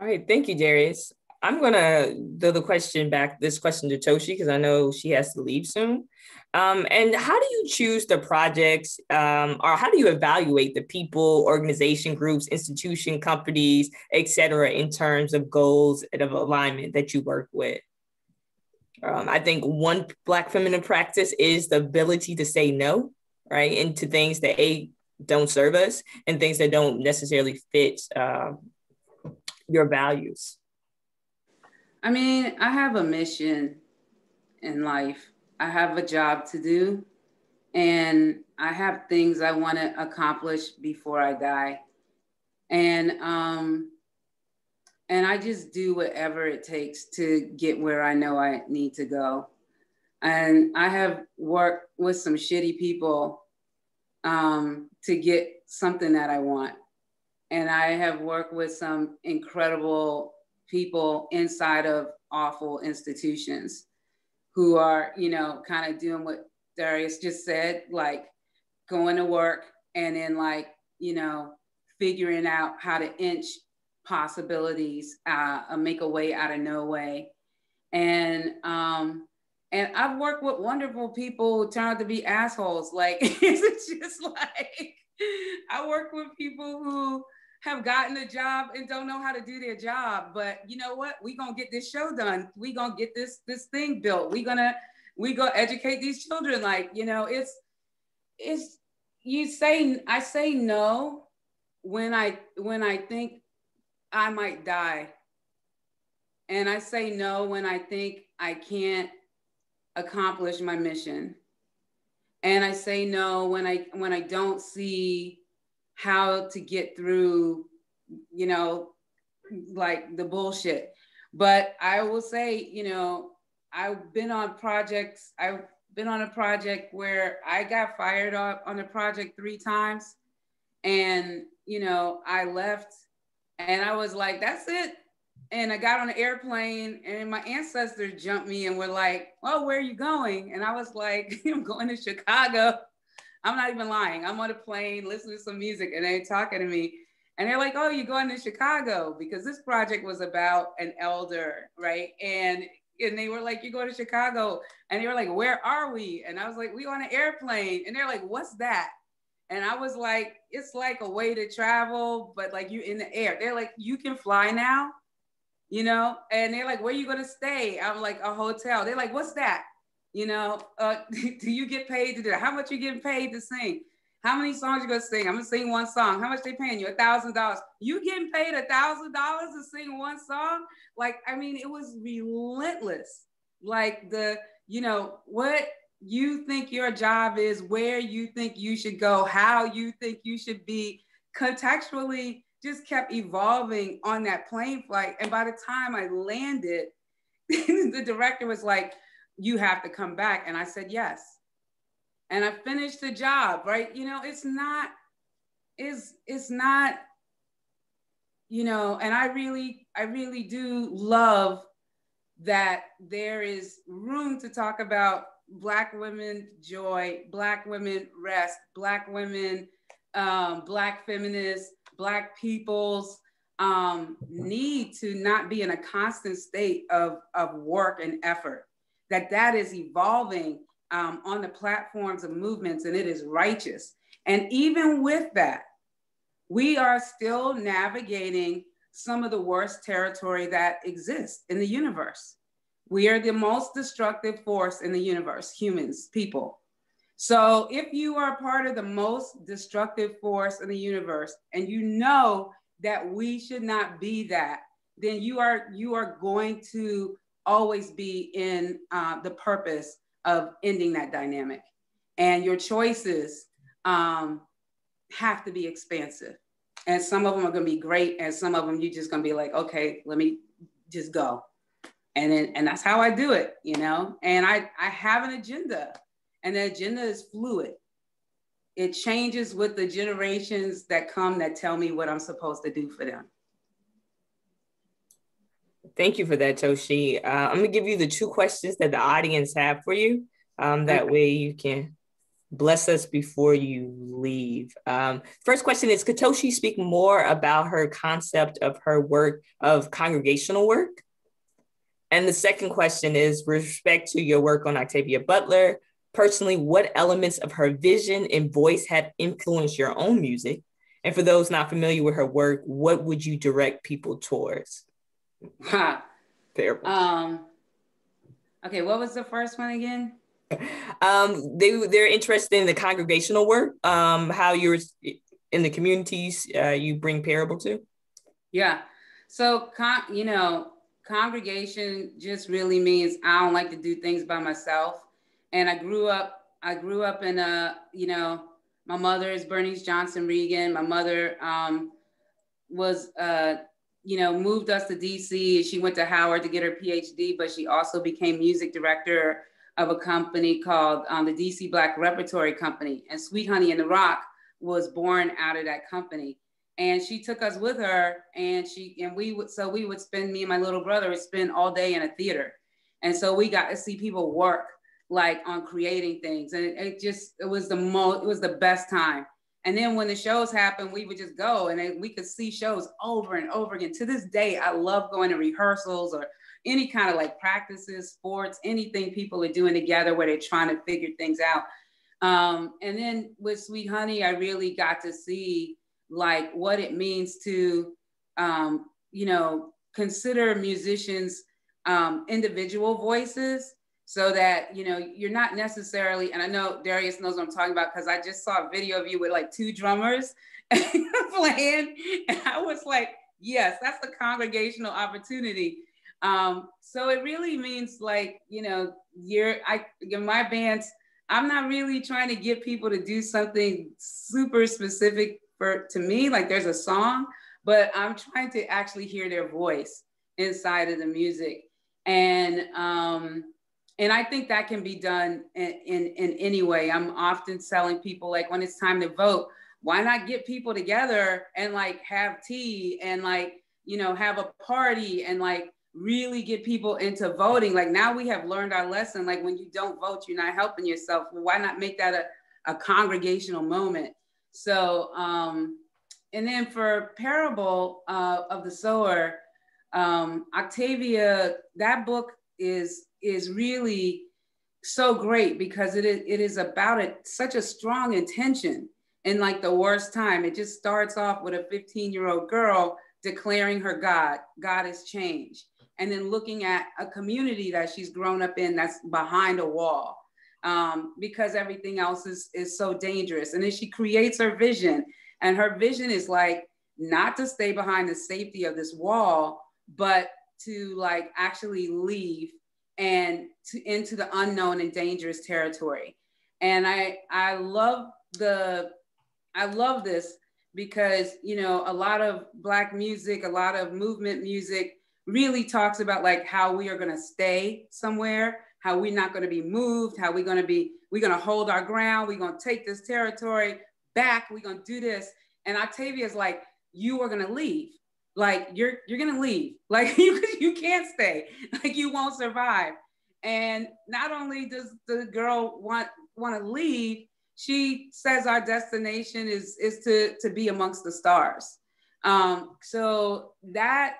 C: All right. Thank you, Darius. I'm gonna throw the question back, this question to Toshi, because I know she has to leave soon. Um, and how do you choose the projects um, or how do you evaluate the people, organization groups, institution, companies, et cetera, in terms of goals and of alignment that you work with? Um, I think one Black feminine practice is the ability to say no, right, into things that A, don't serve us and things that don't necessarily fit uh, your values.
E: I mean, I have a mission in life. I have a job to do, and I have things I want to accomplish before I die. And um, and I just do whatever it takes to get where I know I need to go. And I have worked with some shitty people um, to get something that I want. And I have worked with some incredible people inside of awful institutions who are, you know, kind of doing what Darius just said, like going to work and then like, you know, figuring out how to inch possibilities, uh, make a way out of no way. And um, and I've worked with wonderful people who turn out to be assholes. [LAUGHS] Like it's just like I work with people who have gotten a job and don't know how to do their job. But you know what? We gonna get this show done. We gonna get this this thing built. We gonna we gonna educate these children. Like you know, it's it's you say I say no when I when I think I might die, and I say no when I think I can't accomplish my mission, and I say no when I when I don't see how to get through, you know, like the bullshit. But I will say, you know, I've been on projects, I've been on a project where I got fired up on a project three times. And, you know, I left and I was like, that's it. And I got on an airplane and my ancestors jumped me and were like, well, where are you going? And I was like, [LAUGHS] I'm going to Chicago. I'm not even lying. I'm on a plane listening to some music and they're talking to me. And they're like, oh, you're going to Chicago because this project was about an elder, right? And and they were like, you're going to Chicago. And they were like, where are we? And I was like, we on an airplane. And they're like, what's that? And I was like, it's like a way to travel, but like you in the air. They're like, you can fly now, you know? And they're like, where you gonna stay? I'm like, a hotel. They're like, what's that? You know, uh, [LAUGHS] do you get paid to do that? How much you getting paid to sing? How many songs you gonna sing? I'm gonna sing one song. How much they paying you? A thousand dollars. You getting paid a thousand dollars to sing one song? Like, I mean, it was relentless. Like the, you know, what you think your job is, where you think you should go, how you think you should be, contextually just kept evolving on that plane flight. And by the time I landed, [LAUGHS] the director was like, You have to come back. And I said, Yes. And I finished the job, right? You know, it's not, it's, it's not, you know, and I really, I really do love that there is room to talk about Black women joy, Black women rest, Black women, um, Black feminists, Black people's um, need to not be in a constant state of, of work and effort, that that is evolving um, on the platforms of movements and it is righteous. And even with that, we are still navigating some of the worst territory that exists in the universe. We are the most destructive force in the universe, humans, people. So if you are part of the most destructive force in the universe and you know that we should not be that, then you are you are going to always be in uh, the purpose of ending that dynamic. And your choices um, have to be expansive. And some of them are going to be great, and some of them you're just going to be like, okay, let me just go. And then, and that's how I do it, you know. And I I have an agenda, and the agenda is fluid. It changes with the generations that come that tell me what I'm supposed to do for them.
C: Thank you for that, Toshi. Uh, I'm gonna give you the two questions that the audience have for you. Um, that way you can bless us before you leave. Um, first question is, could Toshi speak more about her concept of her work of congregational work? And the second question is, with respect to your work on Octavia Butler, personally, what elements of her vision and voice have influenced your own music? And for those not familiar with her work, what would you direct people towards?
E: Ha. Terrible. Um, okay, what was the first one again? [LAUGHS]
C: Um, they they're interested in the congregational work. Um, how you're in the communities uh, you bring parable to.
E: Yeah. So, con- you know, congregation just really means I don't like to do things by myself and I grew up. I grew up in a, you know, my mother is Bernice Johnson Reagon. My mother um, was, uh, you know, moved us to DC. She went to Howard to get her PhD, but she also became music director of a company called um, the DC Black Repertory Company. And Sweet Honey in the Rock was born out of that company. And she took us with her, and she and we would so we would spend me and my little brother would spend all day in a theater, and so we got to see people work like on creating things. And it, it just, it was the most, it was the best time. And then when the shows happened, we would just go and we could see shows over and over again. To this day, I love going to rehearsals or any kind of like practices, sports, anything people are doing together where they're trying to figure things out. Um, and then with Sweet Honey, I really got to see like what it means to, um, you know, consider musicians um, individual voices so that you know you're not necessarily and i know darius knows what i'm talking about because i just saw a video of you with like two drummers [LAUGHS] playing and i was like yes that's a congregational opportunity. Um, so it really means like you know you're i in my bands i'm not really trying to get people to do something super specific for to me like there's a song but i'm trying to actually hear their voice inside of the music and um and I think that can be done in, in, in any way. I'm often telling people like when it's time to vote, why not get people together and like have tea and like, you know, have a party and like really get people into voting. Like now we have learned our lesson. Like when you don't vote, you're not helping yourself. Well, why not make that a, a congregational moment? So, um, and then for Parable uh, of the Sower, um, Octavia, that book is is really so great because it is, it is about it such a strong intention in like the worst time. It just starts off with a 15 year old girl declaring her God, God has changed. And then looking at a community that she's grown up in that's behind a wall. Um, because everything else is, is so dangerous. And then she creates her vision. And her vision is like not to stay behind the safety of this wall, but to like actually leave and to into the unknown and dangerous territory. And I I love the I love this because you know a lot of black music, a lot of movement music really talks about like how we are going to stay somewhere how we're not going to be moved, how we're going to be, we're going to hold our ground, we're going to take this territory back, we're going to do this. And Octavia's like, you are going to leave. Like you're you're gonna leave. [LAUGHS] Like you you can't stay. [LAUGHS] Like you won't survive. And not only does the girl want want to leave, she says our destination is is to to be amongst the stars. Um, so that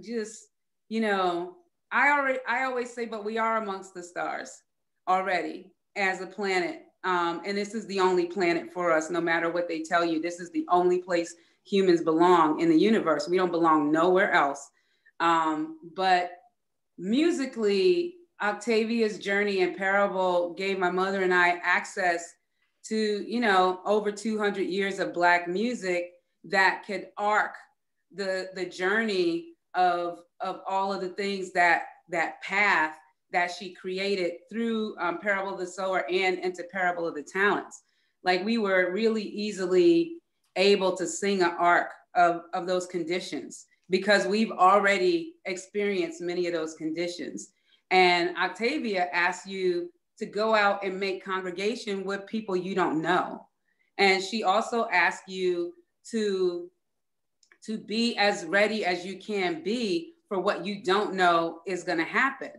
E: just you know I already I always say, but we are amongst the stars already as a planet. Um, and this is the only planet for us, no matter what they tell you. This is the only place humans belong in the universe. We don't belong nowhere else. Um, but musically, Octavia's journey and parable gave my mother and I access to, you know, over 200 years of Black music that could arc the, the journey of of all of the things that that path that she created through um, Parable of the Sower and into Parable of the Talents. Like we were really easily able to sing an arc of, of those conditions because we've already experienced many of those conditions. And Octavia asks you to go out and make congregation with people you don't know. And she also asks you to, to be as ready as you can be for what you don't know is going to happen.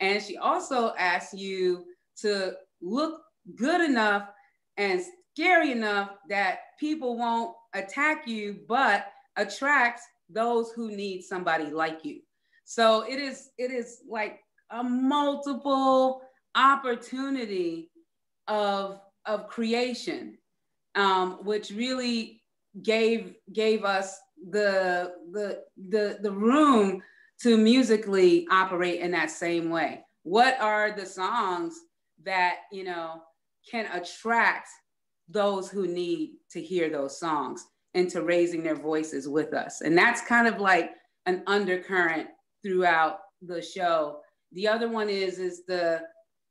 E: And she also asks you to look good enough and scary enough that people won't attack you, but attract those who need somebody like you. So it is it is like a multiple opportunity of of creation, um, which really gave gave us the the the the room to musically operate in that same way? What are the songs that, you know, can attract those who need to hear those songs into raising their voices with us? And that's kind of like an undercurrent throughout the show. The other one is is the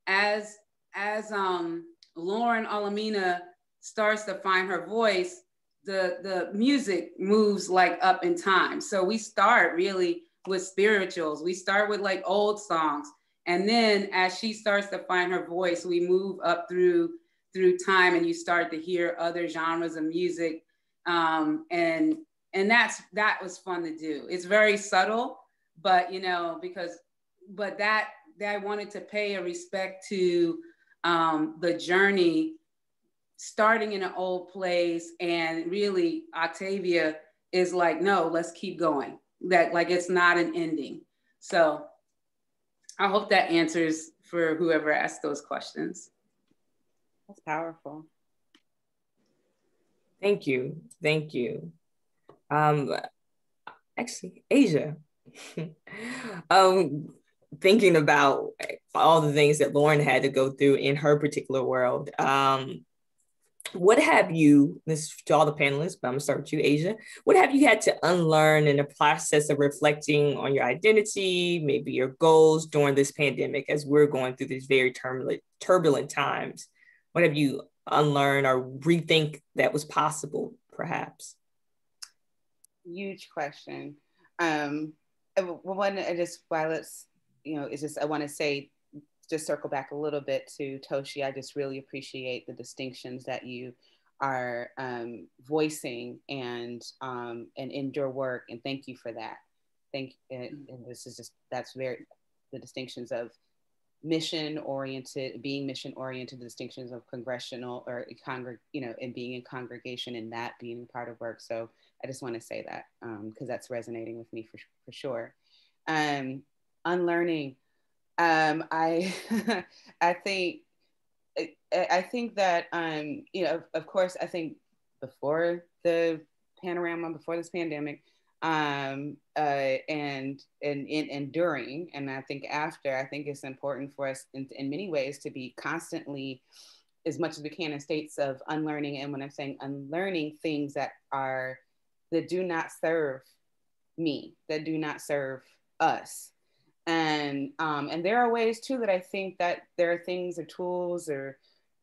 E: as as um Lauren Olamina starts to find her voice, the the music moves like up in time. So we start really with spirituals. We start with like old songs. And then as she starts to find her voice, we move up through through time and you start to hear other genres of music. Um, and and that's that was fun to do. It's very subtle, but you know, because but that that I wanted to pay a respect to um, the journey starting in an old place and really Octavia is like, no, let's keep going that like it's not an ending. So I hope that answers for whoever asked those questions.
D: That's powerful.
C: Thank you. Thank you. Um, actually, Aja. [LAUGHS] um, thinking about all the things that Lauren had to go through in her particular world. Um, what have you, this to all the panelists, but I'm gonna start with you, Aja. What have you had to unlearn in the process of reflecting on your identity, maybe your goals during this pandemic as we're going through these very turbulent, turbulent times? What have you unlearned or rethink that was possible, perhaps?
D: Huge question. Um, one, I just while it's you know, it's just I want to say just circle back a little bit to Toshi, I just really appreciate the distinctions that you are um, voicing and um, and in your work, and thank you for that. Thank and, and this is just that's very the distinctions of mission oriented, being mission oriented, the distinctions of congressional or congreg, you know, and being in congregation and that being part of work. So I just want to say that because um, that's resonating with me for for sure. Um, unlearning um, I [LAUGHS] I think I think that um, you know, of course, I think before the panorama, before this pandemic, um, uh, and, and, and, and during, and I think after, I think it's important for us in, in many ways to be constantly, as much as we can, in states of unlearning. And when I'm saying unlearning things that are, that do not serve me, that do not serve us. And, um, and there are ways too that I think that there are things or tools or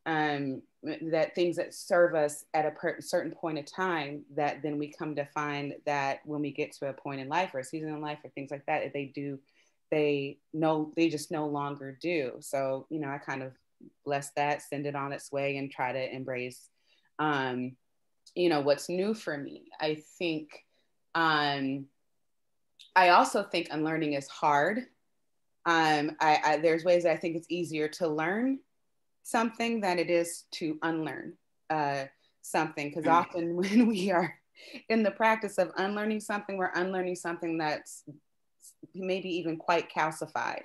D: um, that things that serve us at a per- certain point of time that then we come to find that when we get to a point in life or a season in life or things like that they do they know they just no longer do. So you know i kind of bless that send it on its way and try to embrace um you know what's new for me. I think um i also think unlearning is hard um I, I there's ways i think it's easier to learn something than it is to unlearn uh, something. Because mm. often [LAUGHS] when we are in the practice of unlearning something, we're unlearning something that's maybe even quite calcified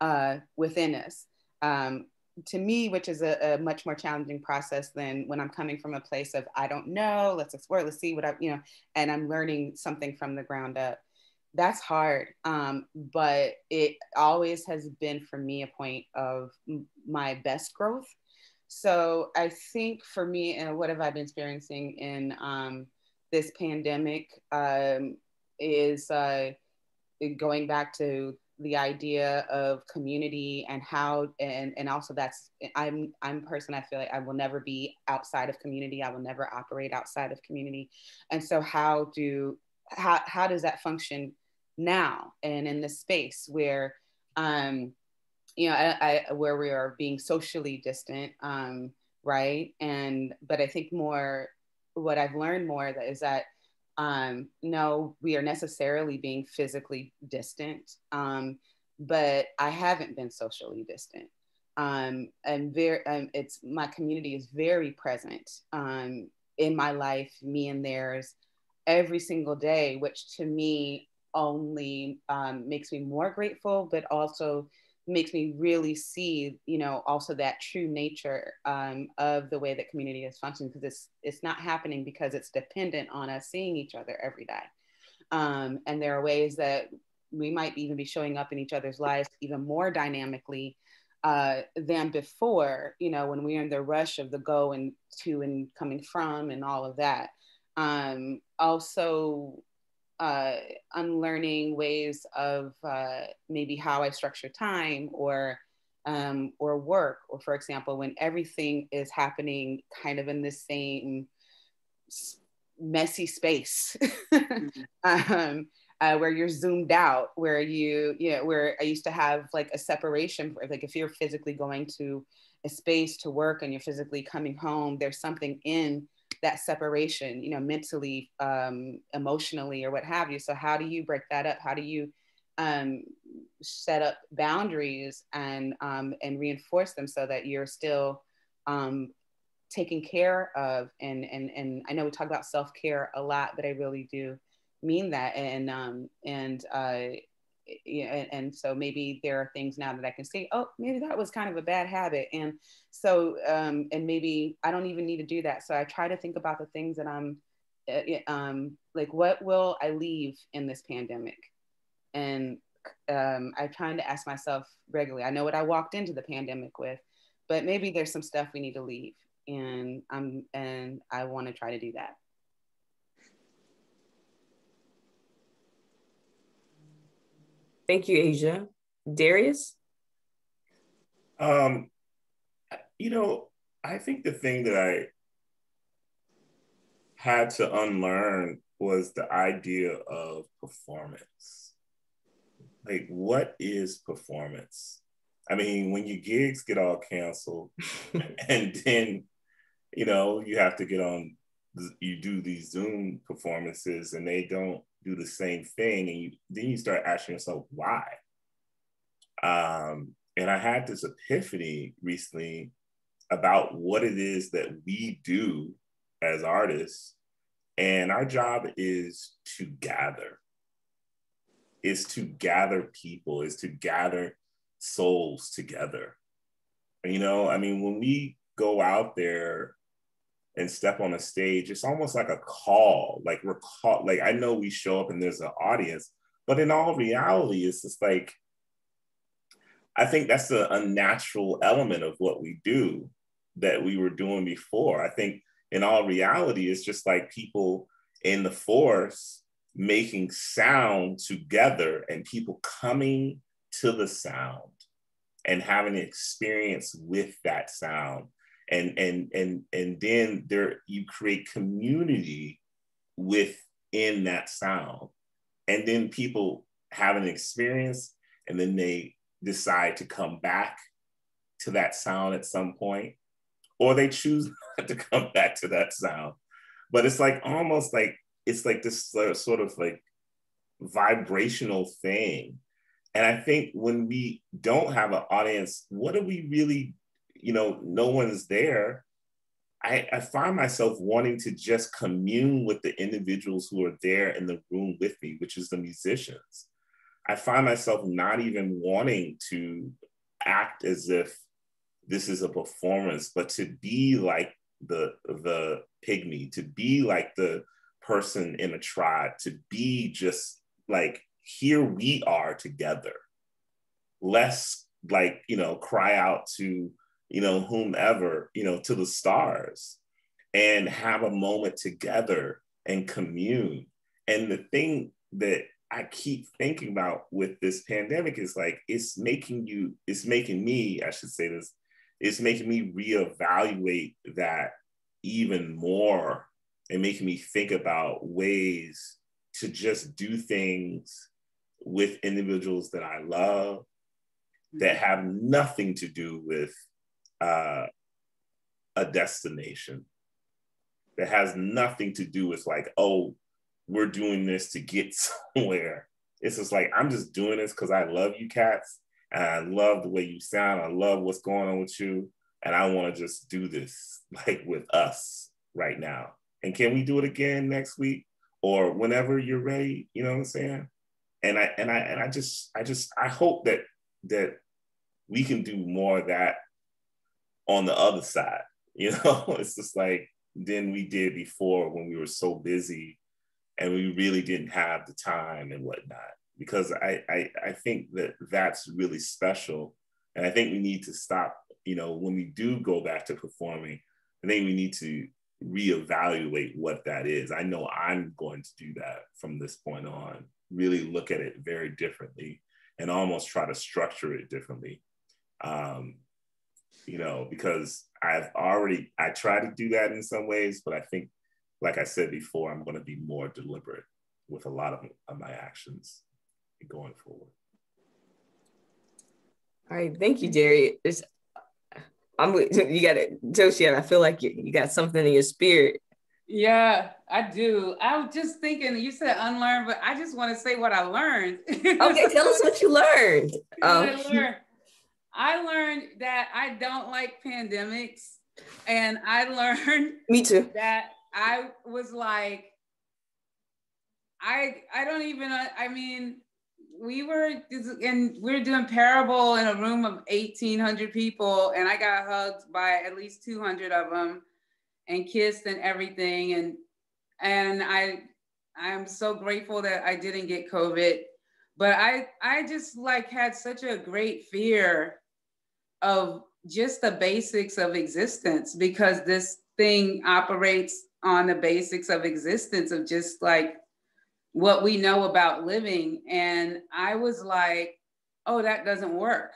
D: uh, within us. Um, to me, which is a, a, much more challenging process than when I'm coming from a place of I don't know, let's explore, let's see what I, you know, and I'm learning something from the ground up that's hard um, but it always has been for me a point of my best growth. So i think for me and what have i been experiencing in um, this pandemic um, is uh, going back to the idea of community and how and and also that's i'm i'm a person i feel like i will never be outside of community. I will never operate outside of community. And so how do how, how does that function now and in this space where um you know I, I where we are being socially distant um right? And but i think more what i've learned more that is that um no we are necessarily being physically distant um but i haven't been socially distant. Um and very um, it's my community is very present um in my life me and theirs every single day which to me only um, makes me more grateful, but also makes me really see, you know, also that true nature um, of the way that community is functioning because it's it's not happening because it's dependent on us seeing each other every day. Um, and there are ways that we might even be showing up in each other's lives even more dynamically uh, than before, you know, when we're in the rush of the go and to and coming from and all of that. Um, also, uh, unlearning ways of uh, maybe how I structure time or um, or work, or for example, when everything is happening kind of in the same messy space, mm-hmm. [LAUGHS] um, uh, where you're zoomed out, where you, you know, where I used to have like a separation, like if you're physically going to a space to work and you're physically coming home, there's something in that separation, you know, mentally, um, emotionally, or what have you. So, how do you break that up? How do you um, set up boundaries and um, and reinforce them so that you're still um, taken care of? And and and I know we talk about self care a lot, but I really do mean that. And um, and uh, and, and so maybe there are things now that I can see, oh, maybe that was kind of a bad habit. And so, um, and maybe I don't even need to do that. So I try to think about the things that I'm, uh, um, like, what will I leave in this pandemic? And um, I'm trying to ask myself regularly, I know what I walked into the pandemic with, but maybe there's some stuff we need to leave. And I'm, and I want to try to do that.
C: Thank you, Aja. Darius?
F: Um, you know, I think the thing that I had to unlearn was the idea of performance. Like, what is performance? I mean, when your gigs get all canceled [LAUGHS] and then, you know, you have to get on, you do these Zoom performances and they don't do the same thing and you then you start asking yourself why. Um, and i had this epiphany recently about what it is that we do as artists and our job is to gather. Is to gather people is to gather souls together. You know i mean when we go out there and step on a stage, it's almost like a call. Like we're called, like I know we show up and there's an audience, but in all reality, it's just like, I think that's the unnatural element of what we do that we were doing before. I think in all reality, it's just like people in the force making sound together and people coming to the sound and having an experience with that sound and and and and then there you create community within that sound. And then people have an experience and then they decide to come back to that sound at some point or they choose [LAUGHS] not to come back to that sound. But it's like almost like it's like this sort of like vibrational thing. And i think when we don't have an audience what are we really you know, no one's there, I, I find myself wanting to just commune with the individuals who are there in the room with me, which is the musicians. I find myself not even wanting to act as if this is a performance, but to be like the the pygmy, to be like the person in a tribe, to be just like here we are together. Less like you know cry out to you know, whomever, you know, to the stars and have a moment together and commune. And the thing that I keep thinking about with this pandemic is like, it's making you, it's making me, I should say this, it's making me reevaluate that even more and making me think about ways to just do things with individuals that I love that mm-hmm. have nothing to do with uh, a destination that has nothing to do with like, oh, we're doing this to get [LAUGHS] somewhere. It's just like, I'm just doing this because I love you cats and I love the way you sound. I love what's going on with you. And I want to just do this [LAUGHS] like with us right now. And can we do it again next week or whenever you're ready? You know what I'm saying? And I and I and I just I just I hope that that we can do more of that on the other side. [LAUGHS] You know, it's just like than we did before when we were so busy and we really didn't have the time and whatnot. Because I, I, I think that that's really special. And I think we need to stop, you know, when we do go back to performing, I think we need to reevaluate what that is. I know I'm going to do that from this point on, really look at it very differently and almost try to structure it differently. Um, you know, because I've already, I try to do that in some ways, but I think, like I said before, I'm going to be more deliberate with a lot of, of my actions going forward.
C: All right, thank you, Jerry. It's, I'm you got it, Toshi. I feel like you, you got something in your spirit.
E: Yeah, I do. I was just thinking, you said unlearn, but I just want to say what I learned.
C: okay, tell us what you learned. [LAUGHS] Um,
E: I learned. I learned that I don't like pandemics. And I learned [LAUGHS]
C: me too
E: that I was like, I I don't even uh, I mean we were and we are doing parable in a room of 1800 people and I got hugged by at least 200 of them and kissed and everything and and I I'm so grateful that I didn't get COVID but I I just like had such a great fear of just the basics of existence because this thing operates on the basics of existence of just like what we know about living. And I was like, oh, that doesn't work.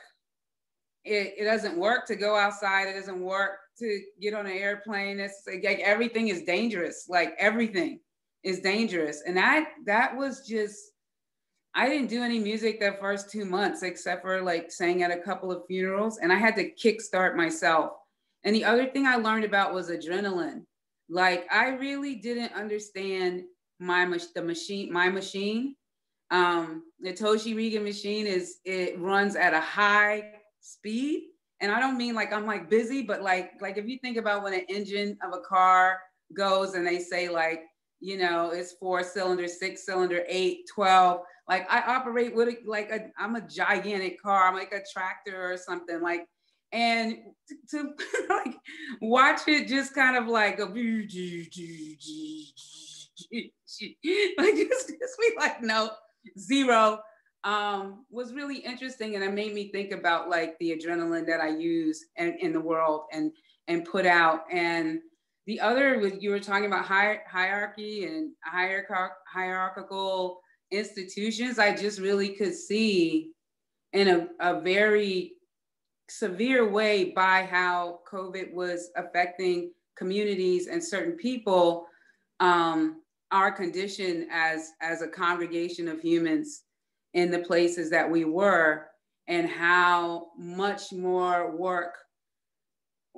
E: It, it doesn't work to go outside. It doesn't work to get on an airplane. It's like, like everything is dangerous. Like everything is dangerous. And that that was just I didn't do any music the first two months except for like sang at a couple of funerals, and I had to kickstart myself. And the other thing I learned about was adrenaline. Like I really didn't understand my the machine, my machine. Um, the Toshi Reagon machine is it runs at a high speed, and I don't mean like I'm like busy, but like like if you think about when an engine of a car goes and they say like you know it's four cylinder, six cylinder, eight, 12 like I operate with a, like a, I'm a gigantic car. I'm like a tractor or something. Like and to, [LAUGHS] like watch it just kind of like a [LAUGHS] like just, just be like no zero um, was really interesting and it made me think about like the adrenaline that I use in, in the world and and put out and the other was you were talking about hi- hierarchy and hierarchical institutions I just really could see in a, a very severe way by how COVID was affecting communities and certain people, um, our condition as, as a congregation of humans in the places that we were, and how much more work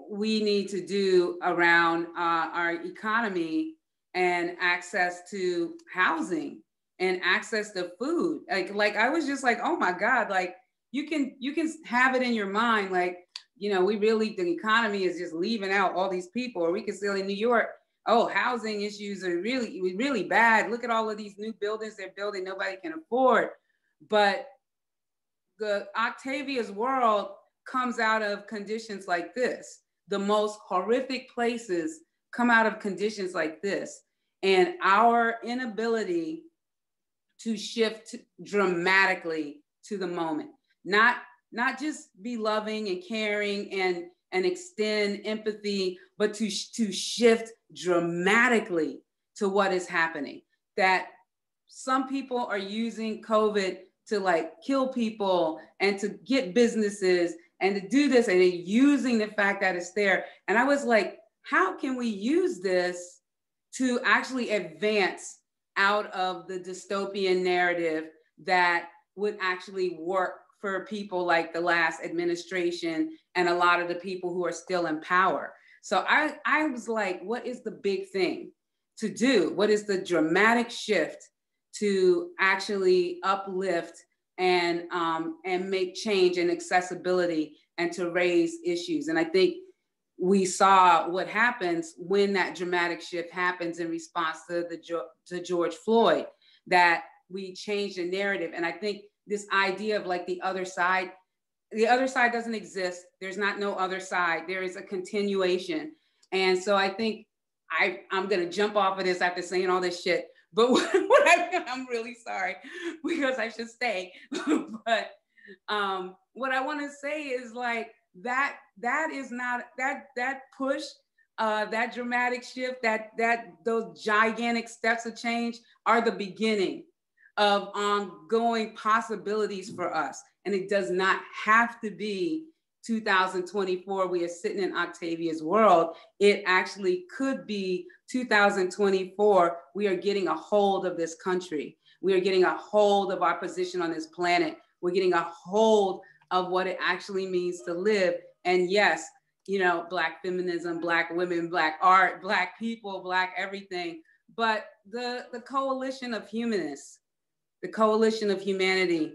E: we need to do around uh, our economy and access to housing and access to food. Like, like I was just like, oh my God, like you can you can have it in your mind like you know we really the economy is just leaving out all these people or we can still in new york oh housing issues are really really bad. Look at all of these new buildings they're building nobody can afford. But the octavia's world comes out of conditions like this. The most horrific places come out of conditions like this. And our inability to shift dramatically to the moment. Not not just be loving and caring and and extend empathy but to to shift dramatically to what is happening. That some people are using covid to like kill people and to get businesses and to do this and using the fact that it's there. And i was like how can we use this to actually advance out of the dystopian narrative that would actually work for people like the last administration and a lot of the people who are still in power. So I, I was like, what is the big thing to do? What is the dramatic shift to actually uplift and um, and make change and accessibility and to raise issues? And I think we saw what happens when that dramatic shift happens in response to the to George Floyd, that we change the narrative. And I think this idea of like the other side the other side doesn't exist. There's not no other side. There is a continuation. And so i think i i'm gonna jump off of this after saying all this shit. But what, [LAUGHS] what I, i'm really sorry because i should stay. [LAUGHS] But um what i want to say is like that that is not that that push uh, that dramatic shift, that that those gigantic steps of change are the beginning of ongoing possibilities for us. And it does not have to be 2024, we are sitting in Octavia's world. It actually could be 2024, we are getting a hold of this country. We are getting a hold of our position on this planet. We're getting a hold of what it actually means to live. And yes, you know, Black feminism, Black women, Black art, Black people, Black everything. But the, the coalition of humanists the coalition of humanity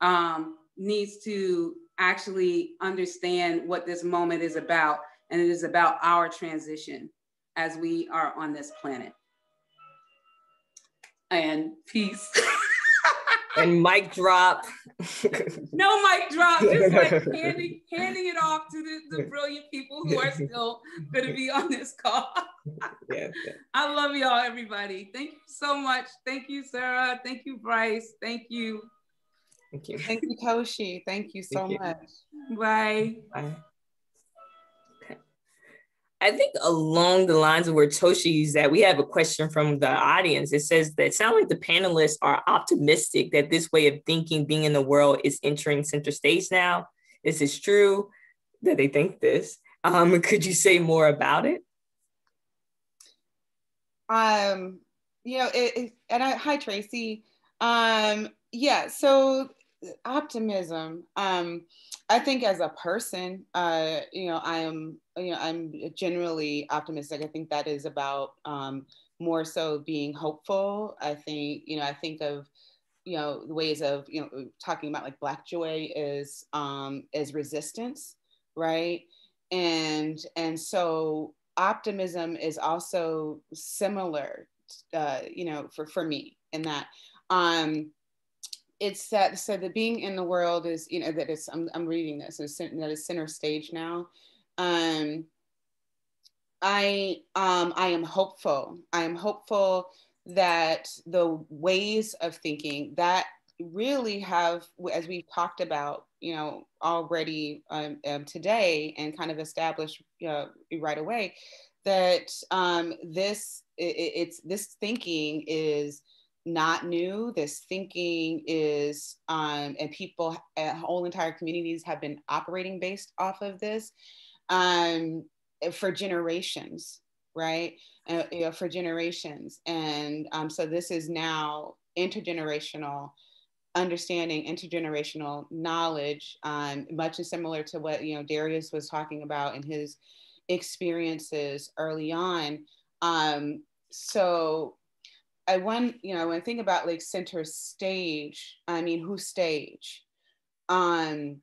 E: um, needs to actually understand what this moment is about. And it is about our transition as we are on this planet. And peace. [LAUGHS]
C: and mic drop. [LAUGHS]
E: no mic drop, just like [LAUGHS] handing, handing it off to the, the brilliant people who are still going to be on this call. [LAUGHS] yeah, yeah. I love y'all, everybody. Thank you so much. Thank you, Sarah. Thank you, Bryce. Thank you.
C: Thank you.
D: Thank you, Toshi. Thank you so Thank much.
E: Bye.
C: Bye. I think along the lines of where Toshi is that we have a question from the audience. It says that it sounds like the panelists are optimistic that this way of thinking, being in the world, is entering center stage now. Is this true that they think this? Um, [LAUGHS] could you say more about it?
D: Um, you know, it, it, and I, hi Tracy. Um, yeah, so optimism. Um, I think as a person, uh, you know, I am, you know, I'm generally optimistic. I think that is about um, more so being hopeful. I think, you know, I think of, you know, ways of, you know, talking about like Black joy is um, is resistance, right? And and so optimism is also similar, uh, you know, for for me in that. Um, it's that so the being in the world is you know that it's I'm, I'm reading this it's, that is center stage now. Um, I um, I am hopeful. I am hopeful that the ways of thinking that really have, as we've talked about, you know, already um, um, today and kind of established uh, right away, that um, this it, it's this thinking is not new. This thinking is, um, and people, uh, whole entire communities have been operating based off of this um, for generations, right? Uh, you know, for generations. And um, so this is now intergenerational understanding, intergenerational knowledge, um, much as similar to what, you know, Darius was talking about in his experiences early on. Um, so I want, you know, when I think about like center stage, I mean, who stage? Um,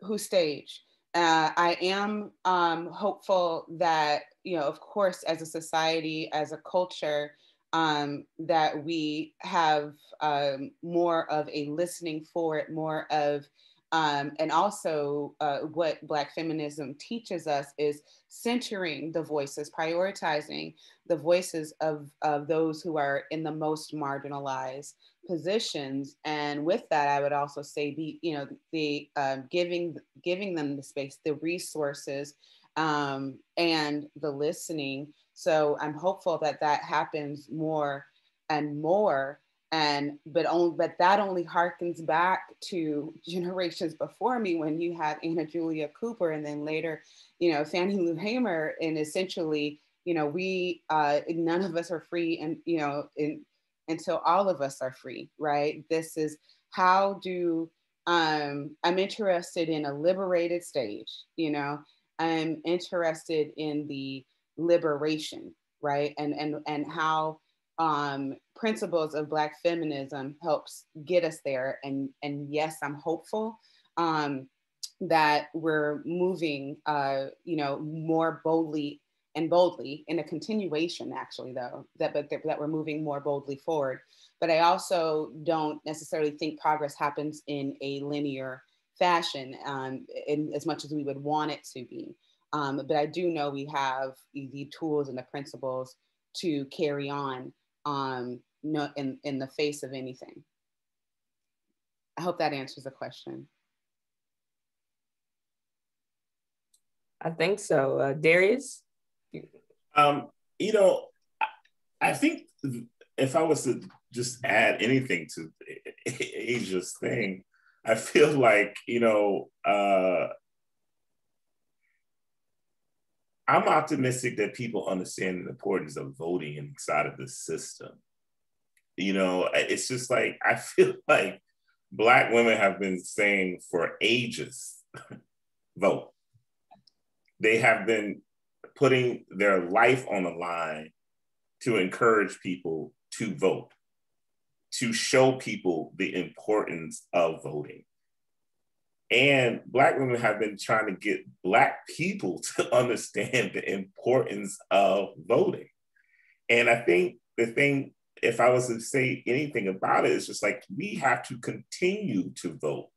D: who stage? Uh, I am um, hopeful that, you know, of course, as a society, as a culture, um, that we have um, more of a listening for it, more of um, and also, uh, what Black feminism teaches us is centering the voices, prioritizing the voices of, of those who are in the most marginalized positions. And with that, I would also say, be you know, the uh, giving giving them the space, the resources, um, and the listening. So I'm hopeful that that happens more and more and but only but that only harkens back to generations before me when you have Anna Julia Cooper and then later, you know, Fannie Lou Hamer and essentially, you know, we uh, none of us are free and you know in, until all of us are free, right? This is how do um, I'm interested in a liberated stage, you know, I'm interested in the liberation, right? And and and how um, principles of Black feminism helps get us there. And, and yes, I'm hopeful um, that we're moving, uh, you know, more boldly and boldly in a continuation, actually, though, that, but that we're moving more boldly forward. But I also don't necessarily think progress happens in a linear fashion um, in, as much as we would want it to be. Um, but I do know we have the tools and the principles to carry on um, no, in, in the face of anything. I hope that answers the question.
C: I think so. Uh, Darius?
F: Um, you know, I think if I was to just add anything to [LAUGHS] Aja's thing, I feel like, you know, uh, I'm optimistic that people understand the importance of voting inside of the system. You know, it's just like I [LAUGHS] feel like Black women have been saying for ages [LAUGHS] vote. They have been putting their life on the line to encourage people to vote, to show people the importance of voting. And Black women have been trying to get Black people [LAUGHS] to understand the importance of voting. And I think the thing, if I was to say anything about it, is just like we have to continue to vote.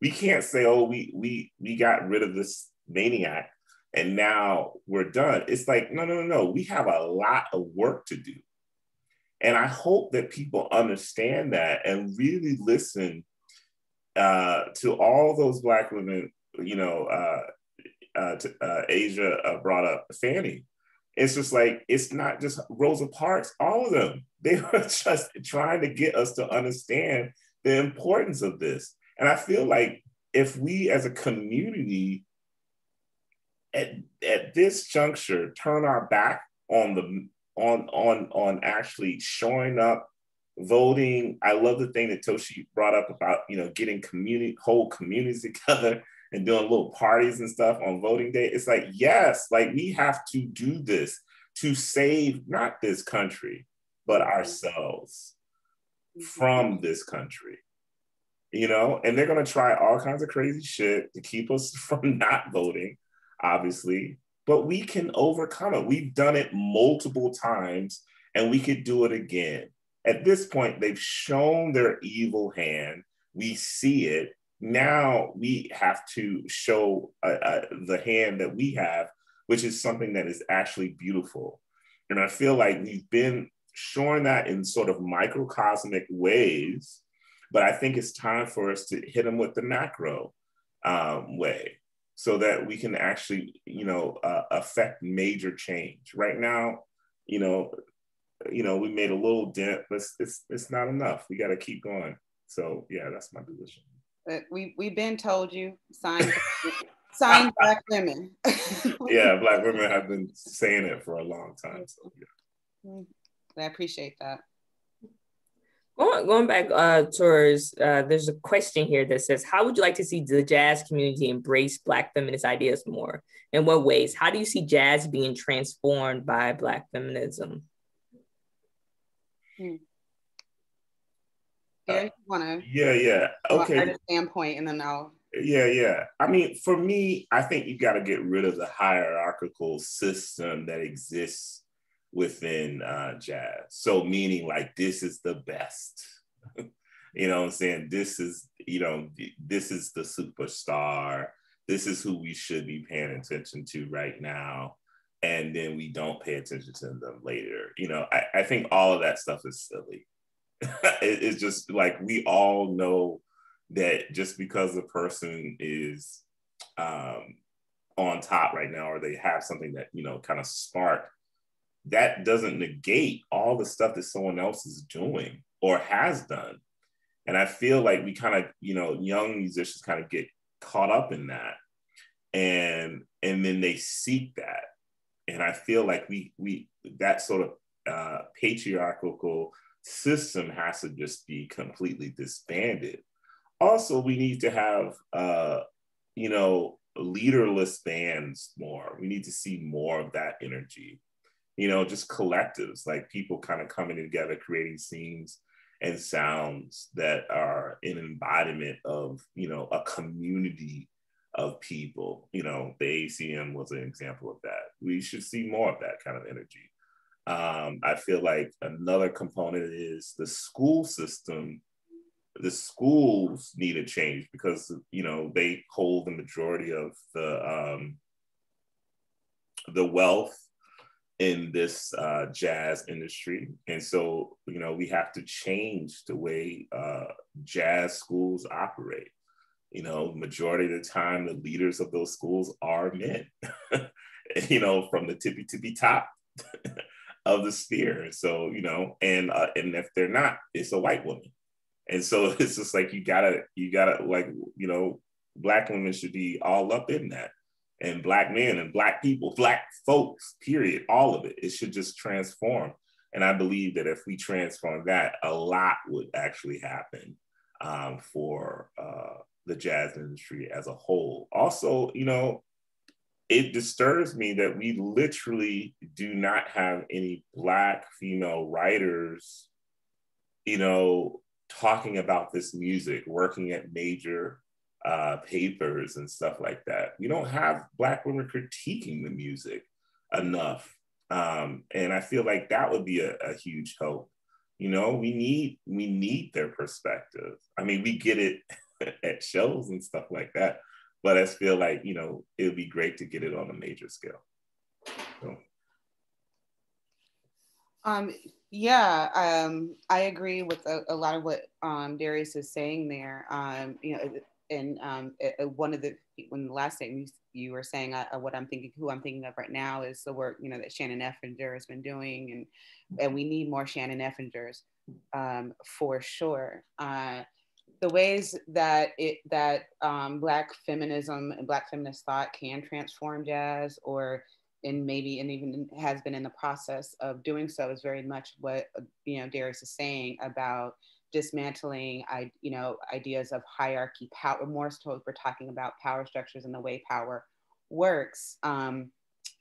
F: We can't say, oh, we we we got rid of this maniac and now we're done. It's like, no, no, no, no. We have a lot of work to do. And I hope that people understand that and really listen uh, to all those black women, you know, uh, uh, to, uh, Aja uh, brought up Fannie. It's just like it's not just Rosa Parks. All of them, [LAUGHS] they were just trying to get us to understand the importance of this. And I feel like if we as a community at, at this juncture turn our back on the on on on actually showing up voting. I love the thing that Toshi brought up about, you know, getting community, whole communities [LAUGHS] together and doing little parties and stuff on voting day. It's like, yes, like we have to do this to save not this country, but mm-hmm. ourselves mm-hmm. from this country. You know, and they're gonna try all kinds of crazy shit to keep us [LAUGHS] from not voting, obviously, but we can overcome it. We've done it multiple times and we could do it again at this point, they've shown their evil hand. We see it. Now we have to show uh, uh, the hand that we have, which is something that is actually beautiful. And I feel like we've been showing that in sort of microcosmic ways, but I think it's time for us to hit them with the macro um, way so that we can actually, you know, uh, affect major change. Right now, you know, you know, we made a little dent, but it's it's, it's not enough. We got to keep going. So yeah, that's my position.
D: But we we've been told you sign [LAUGHS] sign black women. [LAUGHS]
F: yeah, black women have been saying it for a long time. So yeah.
D: Mm, I appreciate that.
C: Going, going back uh, towards, uh, there's a question here that says, how would you like to see the jazz community embrace Black feminist ideas more? In what ways? How do you see jazz being transformed by Black feminism?
D: Hmm. Wanna
F: yeah, yeah. Okay.
D: Standpoint, and then I'll.
F: Yeah, yeah. I mean, for me, I think you got to get rid of the hierarchical system that exists within uh, jazz. So, meaning like this is the best. [LAUGHS] you know what I'm saying? This is, you know, this is the superstar. This is who we should be paying attention to right now and then we don't pay attention to them later. You know, I, I think all of that stuff is silly. [LAUGHS] it, it's just like we all know that just because the person is um, on top right now or they have something that, you know, kind of spark, that doesn't negate all the stuff that someone else is doing or has done. And I feel like we kind of, you know, young musicians kind of get caught up in that. And and then they seek that and I feel like we we that sort of uh, patriarchal system has to just be completely disbanded. Also, we need to have uh, you know leaderless bands more. We need to see more of that energy. You know, just collectives like people kind of coming together, creating scenes and sounds that are an embodiment of you know a community of people. You know, the AACM was an example of that. We should see more of that kind of energy. Um, I feel like another component is the school system. The schools need a change because you know they hold the majority of the um, the wealth in this uh, jazz industry, and so you know we have to change the way uh, jazz schools operate you know, majority of the time, the leaders of those schools are men, [LAUGHS] you know, from the tippy tippy top [LAUGHS] of the spear. So, you know, and uh, and if they're not, it's a white woman. And so [LAUGHS] it's just like you gotta, you gotta like, you know, black women should be all up in that. And black men and black people, black folks, period, all of it. It should just transform. And I believe that if we transform that, a lot would actually happen um, for uh, the jazz industry as a whole. Also, you know, it disturbs me that we literally do not have any Black female writers, you know, talking about this music, working at major uh, papers and stuff like that. We don't have Black women critiquing the music enough. Um, and I feel like that would be a, a huge help. You know, we need we need their perspective. I mean, we get it [LAUGHS] at shows and stuff like that. But I feel like, you know, it would be great to get it on a major scale. So.
D: Um, yeah, um, I agree with a, a lot of what um, Darius is saying there. Um, you know, and um, one of the when the last time you, you were saying uh, what I'm thinking, who I'm thinking of right now is the work you know that Shannon Effinger has been doing, and and we need more Shannon Effingers um, for sure. Uh, the ways that it that um, black feminism and black feminist thought can transform jazz or and maybe and even has been in the process of doing so is very much what you know Darius is saying about dismantling I you know ideas of hierarchy power more so we're talking about power structures and the way power works um,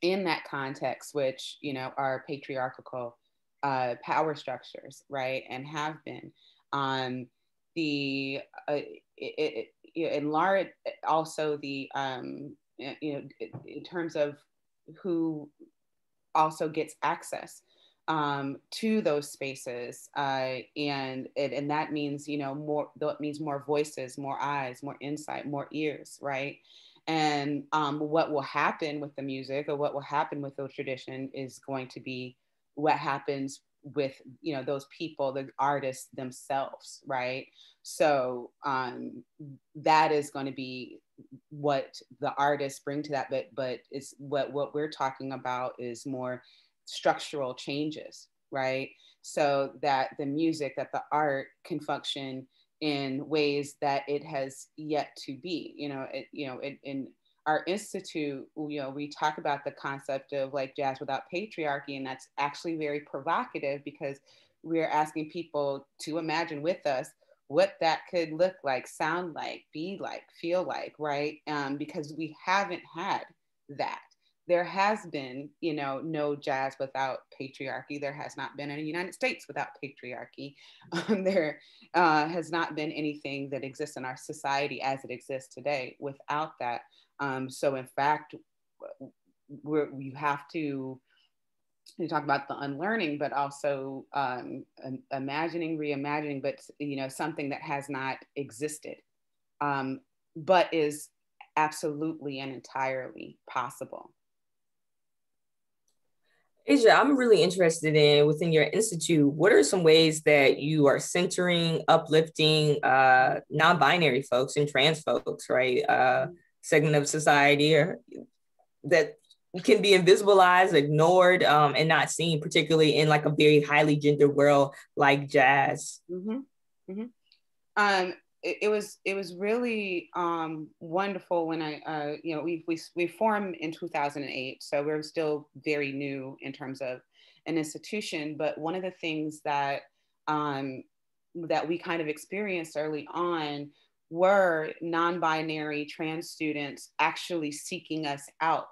D: in that context which you know are patriarchal uh, power structures right and have been. Um, the uh, it, it, and Laura also the um, you know in terms of who also gets access um, to those spaces, uh, and it, and that means you know more. That means more voices, more eyes, more insight, more ears, right? And um, what will happen with the music, or what will happen with the tradition, is going to be what happens with you know those people the artists themselves right? So um that is going to be what the artists bring to that but but it's what what we're talking about is more structural changes right? So that the music that the art can function in ways that it has yet to be you know it you know it, in our institute, you know, we talk about the concept of like jazz without patriarchy, and that's actually very provocative because we're asking people to imagine with us what that could look like, sound like, be like, feel like, right? Um, because we haven't had that. There has been, you know, no jazz without patriarchy. There has not been the United States without patriarchy. [LAUGHS] Um, there uh, has not been anything that exists in our society as it exists today without that. Um, so in fact, we're, you have to you talk about the unlearning, but also um, imagining, reimagining, but you know something that has not existed, um, but is absolutely and entirely possible.
C: Aja, I'm really interested in within your institute. What are some ways that you are centering, uplifting uh, non-binary folks and trans folks, right? Uh, segment of society or that can be invisibilized, ignored, um, and not seen, particularly in like a very highly gendered world like jazz.
D: Mm-hmm. Mm-hmm. Um, it, was it was really um, wonderful when I uh, you know we we we formed in 2008, so we're still very new in terms of an institution. But one of the things that um, that we kind of experienced early on were non-binary trans students actually seeking us out,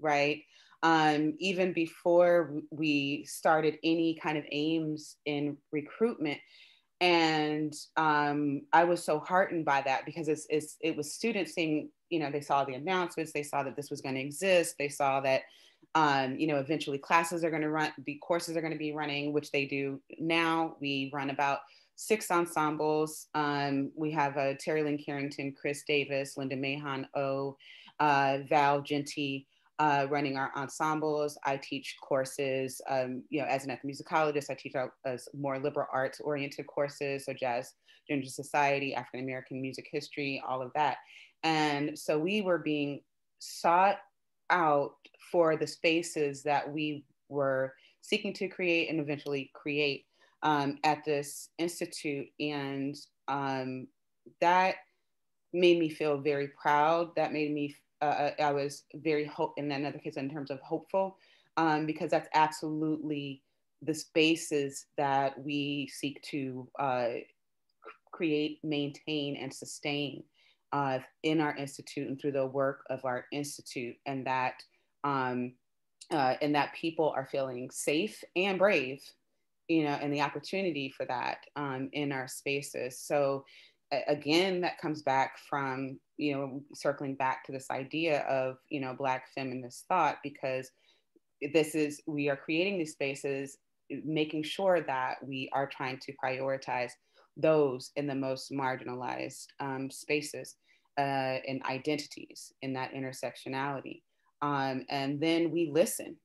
D: right? Um, even before we started any kind of aims in recruitment. And um, I was so heartened by that because it's, it's, it was students seeing, you know, they saw the announcements, they saw that this was going to exist, they saw that, um, you know, eventually classes are going to run, be courses are going to be running, which they do now. We run about six ensembles. Um, we have uh, Terri Lyne Carrington, Kris Davis, Linda Mahon O, uh, Val Jeanty uh, running our ensembles. I teach courses, um, you know, as an ethnomusicologist, I teach out as more liberal arts oriented courses, so jazz, gender society, African American music history, all of that. And so we were being sought out for the spaces that we were seeking to create and eventually create um, at this institute. And um, that made me feel very proud. That made me, uh, I was very hope in another case in terms of hopeful, um, because that's absolutely the spaces that we seek to uh, create, maintain, and sustain uh, in our institute and through the work of our institute, and that um, uh, and that people are feeling safe and brave you know, and the opportunity for that um, in our spaces. So again, that comes back from, you know, circling back to this idea of, you know, Black feminist thought, because this is, we are creating these spaces, making sure that we are trying to prioritize those in the most marginalized um, spaces uh, and identities in that intersectionality. Um, and then we listen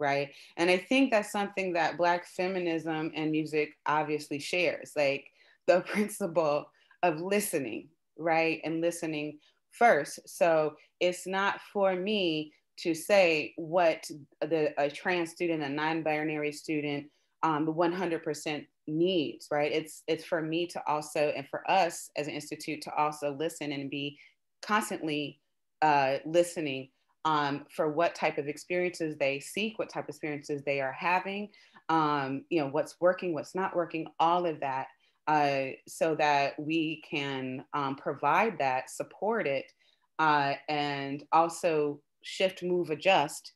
D: right? And I think that's something that Black feminism and music obviously shares, like the [LAUGHS] principle of listening, right? And listening first. So it's not for me to say what the a trans student, a non-binary student, um, 100% needs, right? It's it's for me to also and for us as an institute to also listen and be constantly uh, listening um, for what type of experiences they seek, what type of experiences they are having, um, you know, what's working, what's not working, all of that, uh, so that we can um, provide that, support it, uh, and also shift, move, adjust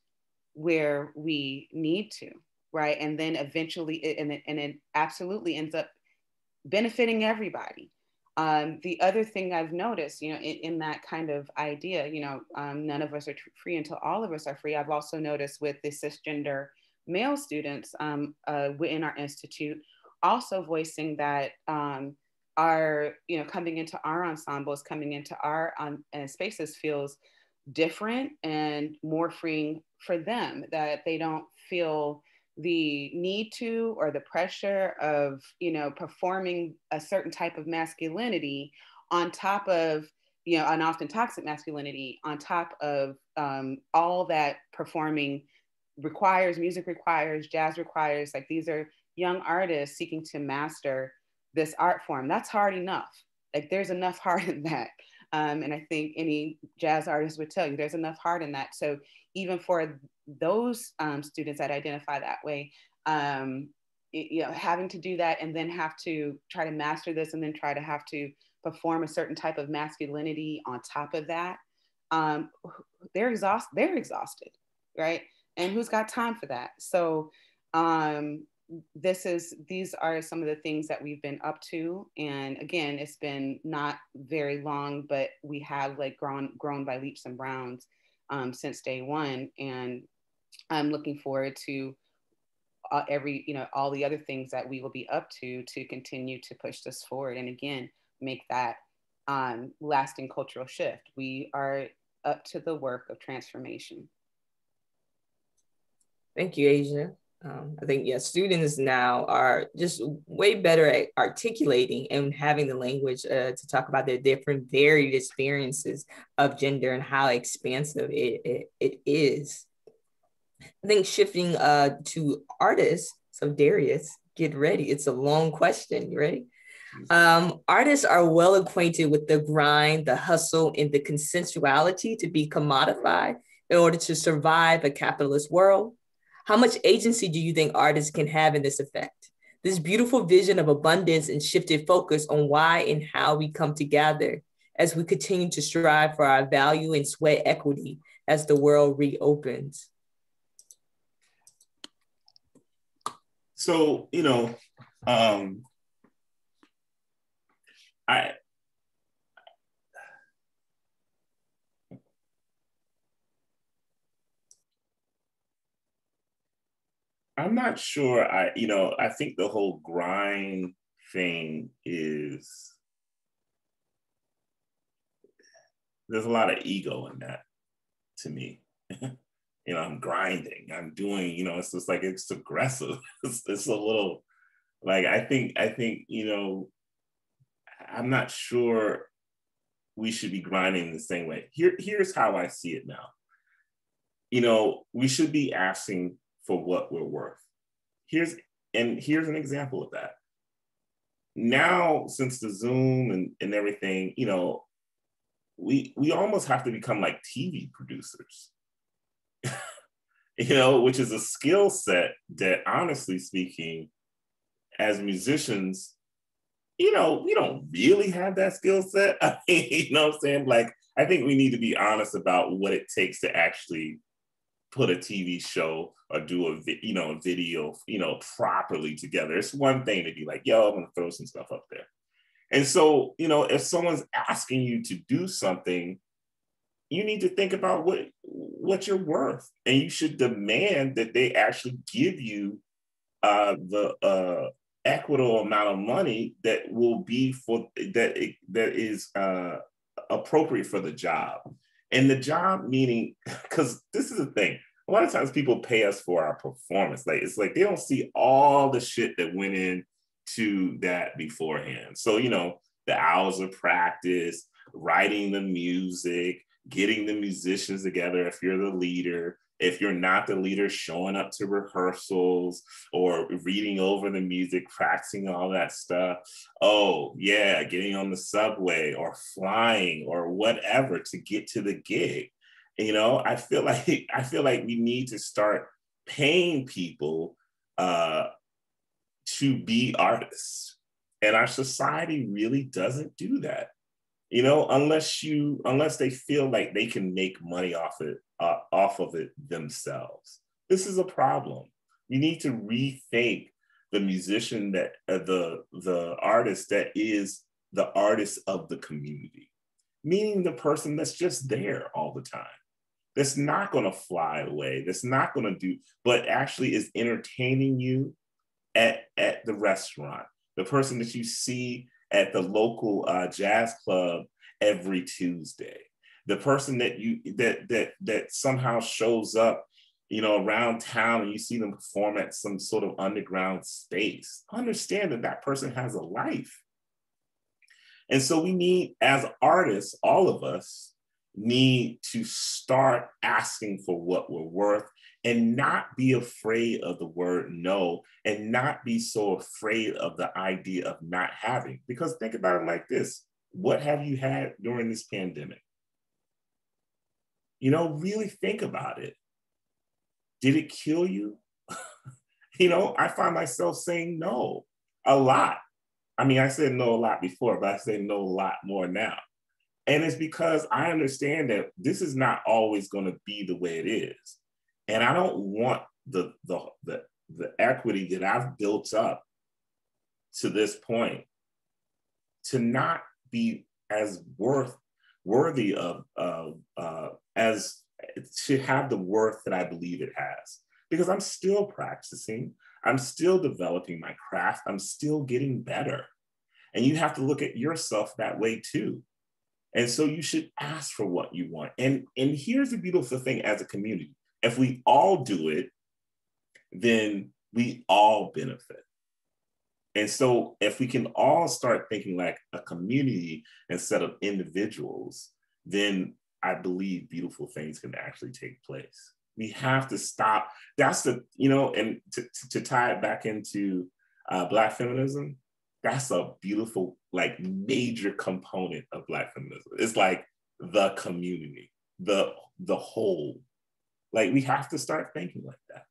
D: where we need to, right? And then eventually, it, and, it, and it absolutely ends up benefiting everybody. Um, the other thing I've noticed, you know, in, in that kind of idea, you know, um, none of us are free until all of us are free. I've also noticed with the cisgender male students um, uh, within our institute also voicing that um, are you know coming into our ensembles coming into our um, spaces feels different and more freeing for them that they don't feel the need to or the pressure of you know performing a certain type of masculinity on top of you know an often toxic masculinity on top of um, all that performing requires music requires jazz requires like these are young artists seeking to master this art form that's hard enough. Like there's enough [LAUGHS] heart in that. Um, and i think any jazz artist would tell you there's enough heart in that. So even for those um, students that identify that way. Um, you know having to do that and then have to try to master this and then try to have to perform a certain type of masculinity on top of that um, they're exhausted they're exhausted right? And who's got time for that? So um, this is these are some of the things that we've been up to. And again it's been not very long but we have like grown grown by leaps and bounds um, since day one. And i'm looking forward to uh, every you know all the other things that we will be up to to continue to push this forward and again make that um, lasting cultural shift. We are up to the work of transformation.
C: Thank you Aja um, I think, yeah, students now are just way better at articulating and having the language uh, to talk about their different varied experiences of gender and how expansive it, it, it is. I think shifting uh, to artists, so Darius, get ready. It's a long question. You ready? Um, artists are well acquainted with the grind, the hustle, and the consensuality to be commodified in order to survive a capitalist world. How much agency do you think artists can have in this effect? This beautiful vision of abundance and shifted focus on why and how we come together as we continue to strive for our value and sweat equity as the world reopens.
F: So, you know, um, I I'm not sure. I, you know, I think the whole grind thing is there's a lot of ego in that to me. [LAUGHS] you know, I'm grinding, I'm doing, you know, it's just like it's aggressive. [LAUGHS] it's, it's a little like I think, I think, you know, I'm not sure we should be grinding the same way. Here, here's how I see it now. You know, we should be asking for what we're worth. Here's and here's an example of that. Now, since the Zoom and, and everything, you know, we we almost have to become like TV producers. [LAUGHS] you know, which is a skill set that honestly speaking, as musicians, you know, we don't really have that skill set. [LAUGHS] You know what I'm saying? Like, I think we need to be honest about what it takes to actually put a TV show or do a you know a video you know properly together. It's one thing to be like, yo, I'm gonna throw some stuff up there. And so, you know, if someone's asking you to do something, you need to think about what what you're worth, and you should demand that they actually give you uh, the uh, equitable amount of money that will be for that that is uh, appropriate for the job. And the job meaning, [LAUGHS] because this is the thing, a lot of times people pay us for our performance. Like it's like they don't see all the shit that went in to that beforehand. So, you know, the hours of practice, writing the music, getting the musicians together if you're the leader, if you're not the leader, showing up to rehearsals or reading over the music, practicing all that stuff. Oh, yeah, getting on the subway or flying or whatever to get to the gig. You know, I feel [LAUGHS] like I feel like we need to start paying people uh, to be artists, and our society really doesn't do that. You know, unless you unless they feel like they can make money off it uh, off of it themselves. This is a problem. We need to rethink the musician that uh, the the artist that is the artist of the community, meaning the person that's just there all the time that's not going to fly away, that's not going to do, but actually is entertaining you at, at the restaurant, the person that you see at the local uh, jazz club every Tuesday, the person that you that that that somehow shows up, you know, around town and you see them perform at some sort of underground space. Understand that that person has a life. And so we need, as artists, all of us, need to start asking for what we're worth and not be afraid of the word no and not be so afraid of the idea of not having. Because think about it like this what have you had during this pandemic? You know, really think about it. Did it kill you? [LAUGHS] you know, I find myself saying no a lot. I mean, I said no a lot before, but I say no a lot more now. And it's because I understand that this is not always going to be the way it is. And I don't want the, the, the, the equity that I've built up to this point to not be as worth worthy of, of uh, as to have the worth that I believe it has. Because I'm still practicing, I'm still developing my craft, I'm still getting better. And you have to look at yourself that way too. And so you should ask for what you want. And, and here's the beautiful thing as a community if we all do it, then we all benefit. And so if we can all start thinking like a community instead of individuals, then I believe beautiful things can actually take place. We have to stop. That's the, you know, and to, to tie it back into uh, Black feminism, that's a beautiful, like major component of Black feminism. It's like the community, the the whole. Like we have to start thinking like that.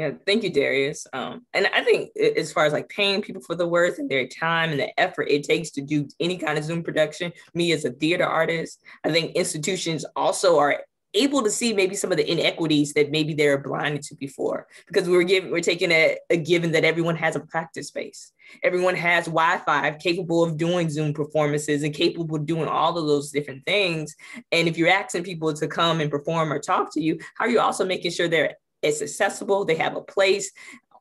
C: Yeah, thank you, Darius. Um, and I think as far as like paying people for the worth and their time and the effort it takes to do any kind of Zoom production, me as a theater artist, I think institutions also are able to see maybe some of the inequities that maybe they're blinded to before because we're giving we're taking a, a given that everyone has a practice space everyone has wi-fi capable of doing zoom performances and capable of doing all of those different things and if you're asking people to come and perform or talk to you how are you also making sure they're it's accessible they have a place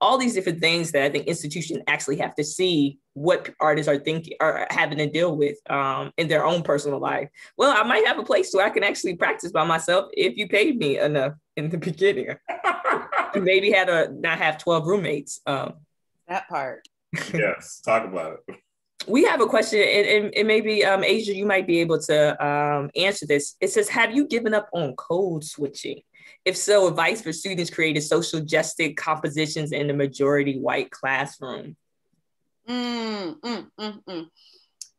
C: all these different things that I think institutions actually have to see what artists are thinking are having to deal with um, in their own personal life. Well, I might have a place where I can actually practice by myself if you paid me enough in the [LAUGHS] beginning. Maybe had a not have 12 roommates. Um,
D: that part. [LAUGHS]
F: yes, talk about it.
C: We have a question, and, and, and maybe um, Aja, you might be able to um, answer this. It says, "Have you given up on code switching?" If so, advice for students creating social justice compositions in the majority white classroom.
D: Mm, mm, mm, mm,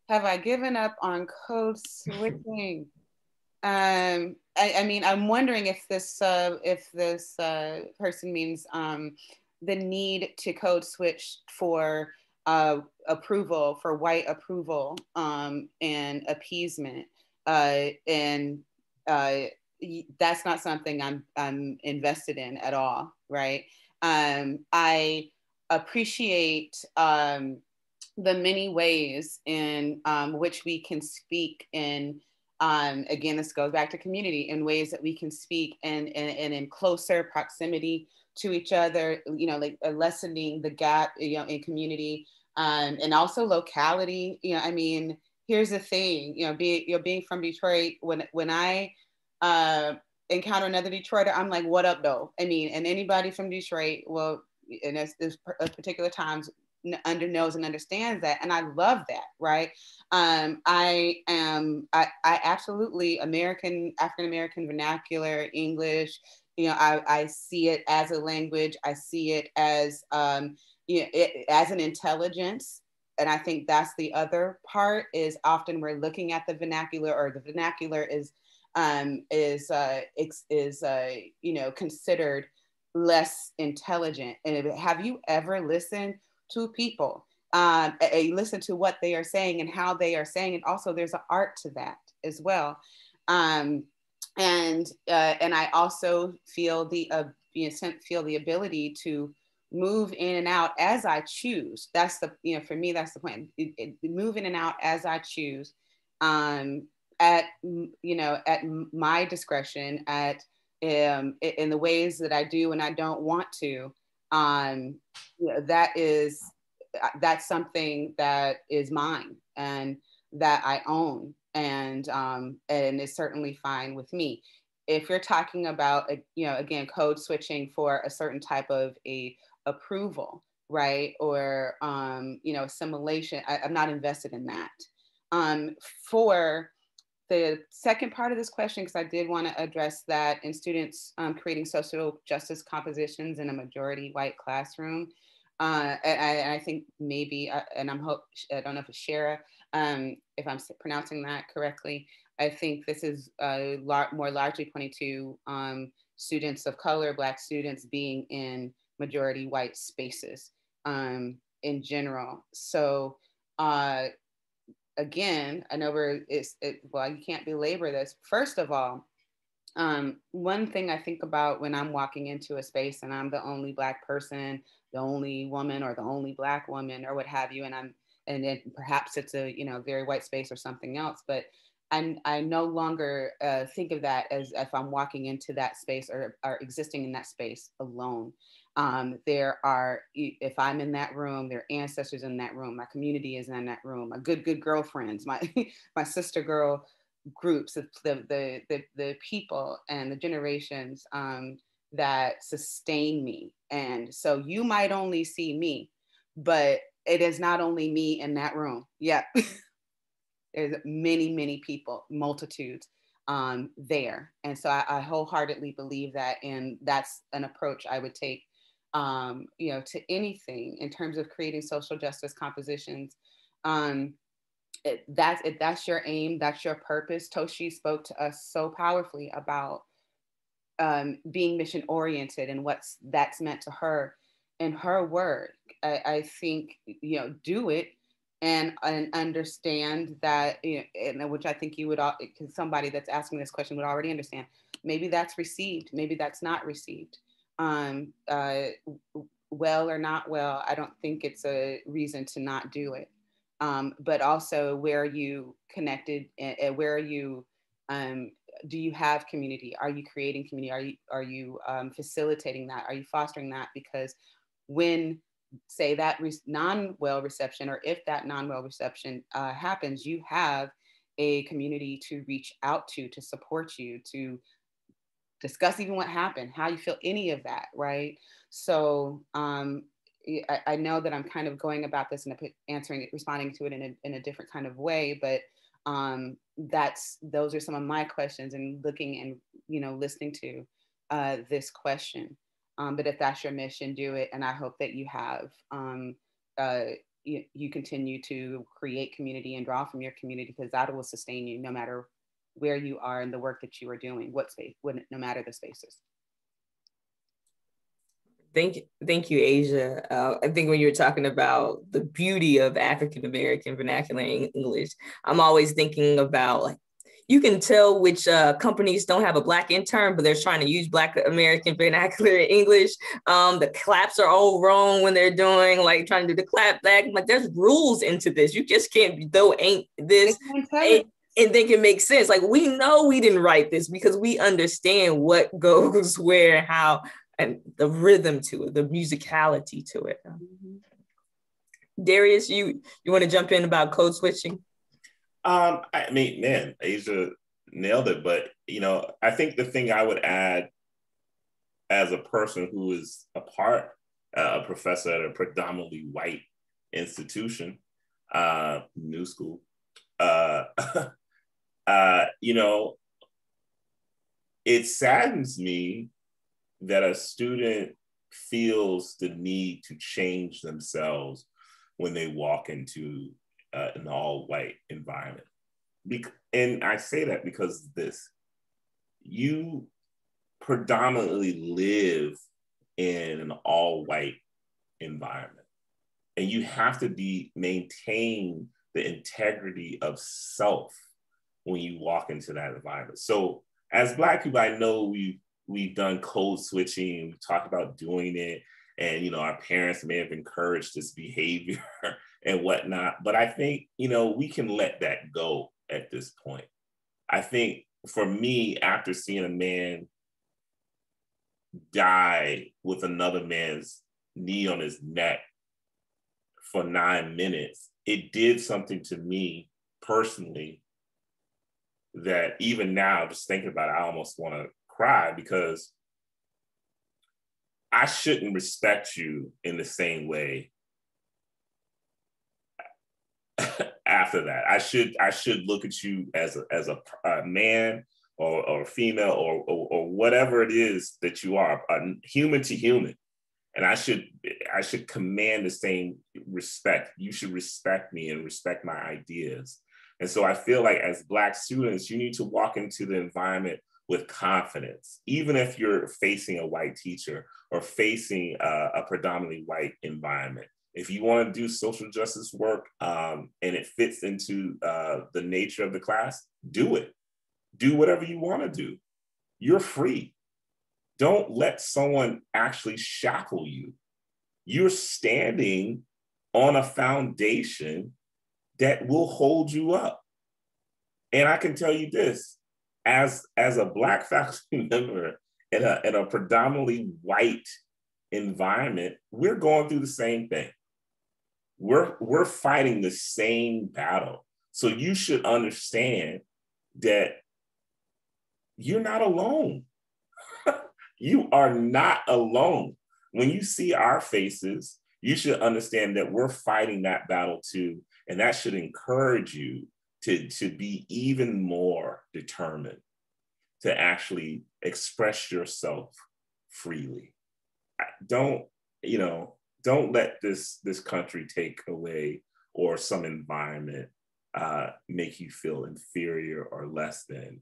D: Have I given up on code switching? [LAUGHS] um, I, I, mean, I'm wondering if this uh, if this uh, person means um, the need to code switch for uh, approval, for white approval um, and appeasement, uh, and uh, that's not something I'm I'm invested in at all, right? Um, I appreciate um, the many ways in um, which we can speak in um, again this goes back to community in ways that we can speak and, and, and in closer proximity to each other you know like uh, lessening the gap you know in community um, and also locality you know i mean here's the thing you know being you know being from detroit when when i uh, encounter another Detroiter, I'm like, what up, though? I mean, and anybody from Detroit, well, and there's, this particular times under knows and understands that and i love that right um, i am I, I absolutely american african american vernacular english you know I, I see it as a language i see it as um, you know, it, as an intelligence and i think that's the other part is often we're looking at the vernacular or the vernacular is um, is uh, is uh, you know considered less intelligent. And have you ever listened to people? Um, listen to what they are saying and how they are saying and Also, there's an art to that as well. Um, and uh, and I also feel the uh, you know, feel the ability to move in and out as I choose. That's the you know for me that's the point. It, it, move in and out as I choose. Um, at you know at my discretion at um, in the ways that I do and I don't want to, um, you know, that is that's something that is mine and that I own and um, and is certainly fine with me. If you're talking about you know again code switching for a certain type of a approval, right, or um, you know assimilation, I, am not invested in that. Um, for the second part of this question, because I did want to address that in students um, creating social justice compositions in a majority white classroom. Uh, I, I, think maybe, uh, and I'm hope, I don't know if it's Shara, um, if I'm pronouncing that correctly. I think this is uh, lar more largely pointing to um, students of color, Black students being in majority white spaces um, in general. So uh, again, I know we're, it's, it, well, you can't belabor this. First of all, um, one thing I think about when I'm walking into a space and I'm the only Black person, the only woman or the only Black woman or what have you, and I'm, and then perhaps it's a, you know, very white space or something else, but I, I no longer uh, think of that as if I'm walking into that space or, or existing in that space alone. Um, there are, if I'm in that room, there are ancestors in that room. My community is in that room. My good, good girlfriends, my [LAUGHS] my sister girl groups, the the the, the people and the generations um, that sustain me. And so you might only see me, but it is not only me in that room. Yeah, [LAUGHS] there's many, many people, multitudes um, there. And so I, I, wholeheartedly believe that, and that's an approach I would take um, you know, to anything in terms of creating social justice compositions. Um, it, that's it, that's your aim, that's your purpose. Toshi spoke to us so powerfully about um, being mission oriented and what's that's meant to her in her work. I, I think you know, do it and and understand that you know, and which I think you would all because somebody that's asking this question would already understand. Maybe that's received, maybe that's not received um, uh, well or not well, I don't think it's a reason to not do it. Um, but also, where are you connected? And where are you? Um, do you have community? Are you creating community? Are you are you um, facilitating that? Are you fostering that? Because when say that non-well reception, or if that non-well reception uh, happens, you have a community to reach out to, to support you, to discuss even what happened, how you feel any of that, right? So um, I, know that I'm kind of going about this and answering it, responding to it in a, in a different kind of way, but um, that's those are some of my questions and looking and you know listening to uh, this question. Um, but if that's your mission, do it, and I hope that you have. Um, uh, you, you continue to create community and draw from your community because that will sustain you no matter where you are and the work that you are doing, what space, when, no matter the spaces.
C: Thank you, thank you, Aja. Uh, I think when you're talking about the beauty of African American vernacular English, I'm always thinking about like you can tell which uh, companies don't have a black intern, but they're trying to use black American vernacular English. Um, the claps are all wrong when they're doing like trying to do the clap back. Like there's rules into this. You just can't though ain't this and think it makes sense. Like we know we didn't write this because we understand what [LAUGHS] goes where, how, and the rhythm to it, the musicality to it. Mm-hmm. Darius, you you want to jump in about code switching?
F: Um, I mean, man, Aja nailed it. But you know, I think the thing I would add as a person who is a part, uh, a professor at a predominantly white institution, uh, new school, uh, [LAUGHS] uh, you know, it saddens me that a student feels the need to change themselves when they walk into uh, an all white environment. Be- and I say that because this you predominantly live in an all white environment and you have to be maintain the integrity of self when you walk into that environment. So as Black people, I know we've we've done code switching, we talked about doing it, and you know our parents may have encouraged this behavior [LAUGHS] and whatnot. But I think you know we can let that go at this point. I think for me, after seeing a man die with another man's knee on his neck for nine minutes, it did something to me personally that even now, just thinking about it, I almost want to cry because I shouldn't respect you in the same way [LAUGHS] after that. I should I should look at you as a as a, a man or, or female or, or, or whatever it is that you are, a human to human, and I should I should command the same respect. You should respect me and respect my ideas. And so I feel like as Black students, you need to walk into the environment with confidence, even if you're facing a white teacher or facing a, a predominantly white environment. If you want to do social justice work um, and it fits into uh, the nature of the class, do it. Do whatever you want to do. You're free. Don't let someone actually shackle you. You're standing on a foundation that will hold you up. And I can tell you this as, as a Black [LAUGHS] faculty member in a, in a predominantly white environment, we're going through the same thing. We're, we're fighting the same battle. So you should understand that you're not alone. [LAUGHS] you are not alone. When you see our faces, you should understand that we're fighting that battle too. And that should encourage you to, to be even more determined to actually express yourself freely. Don't, you know, don't let this this country take away or some environment uh, make you feel inferior or less than.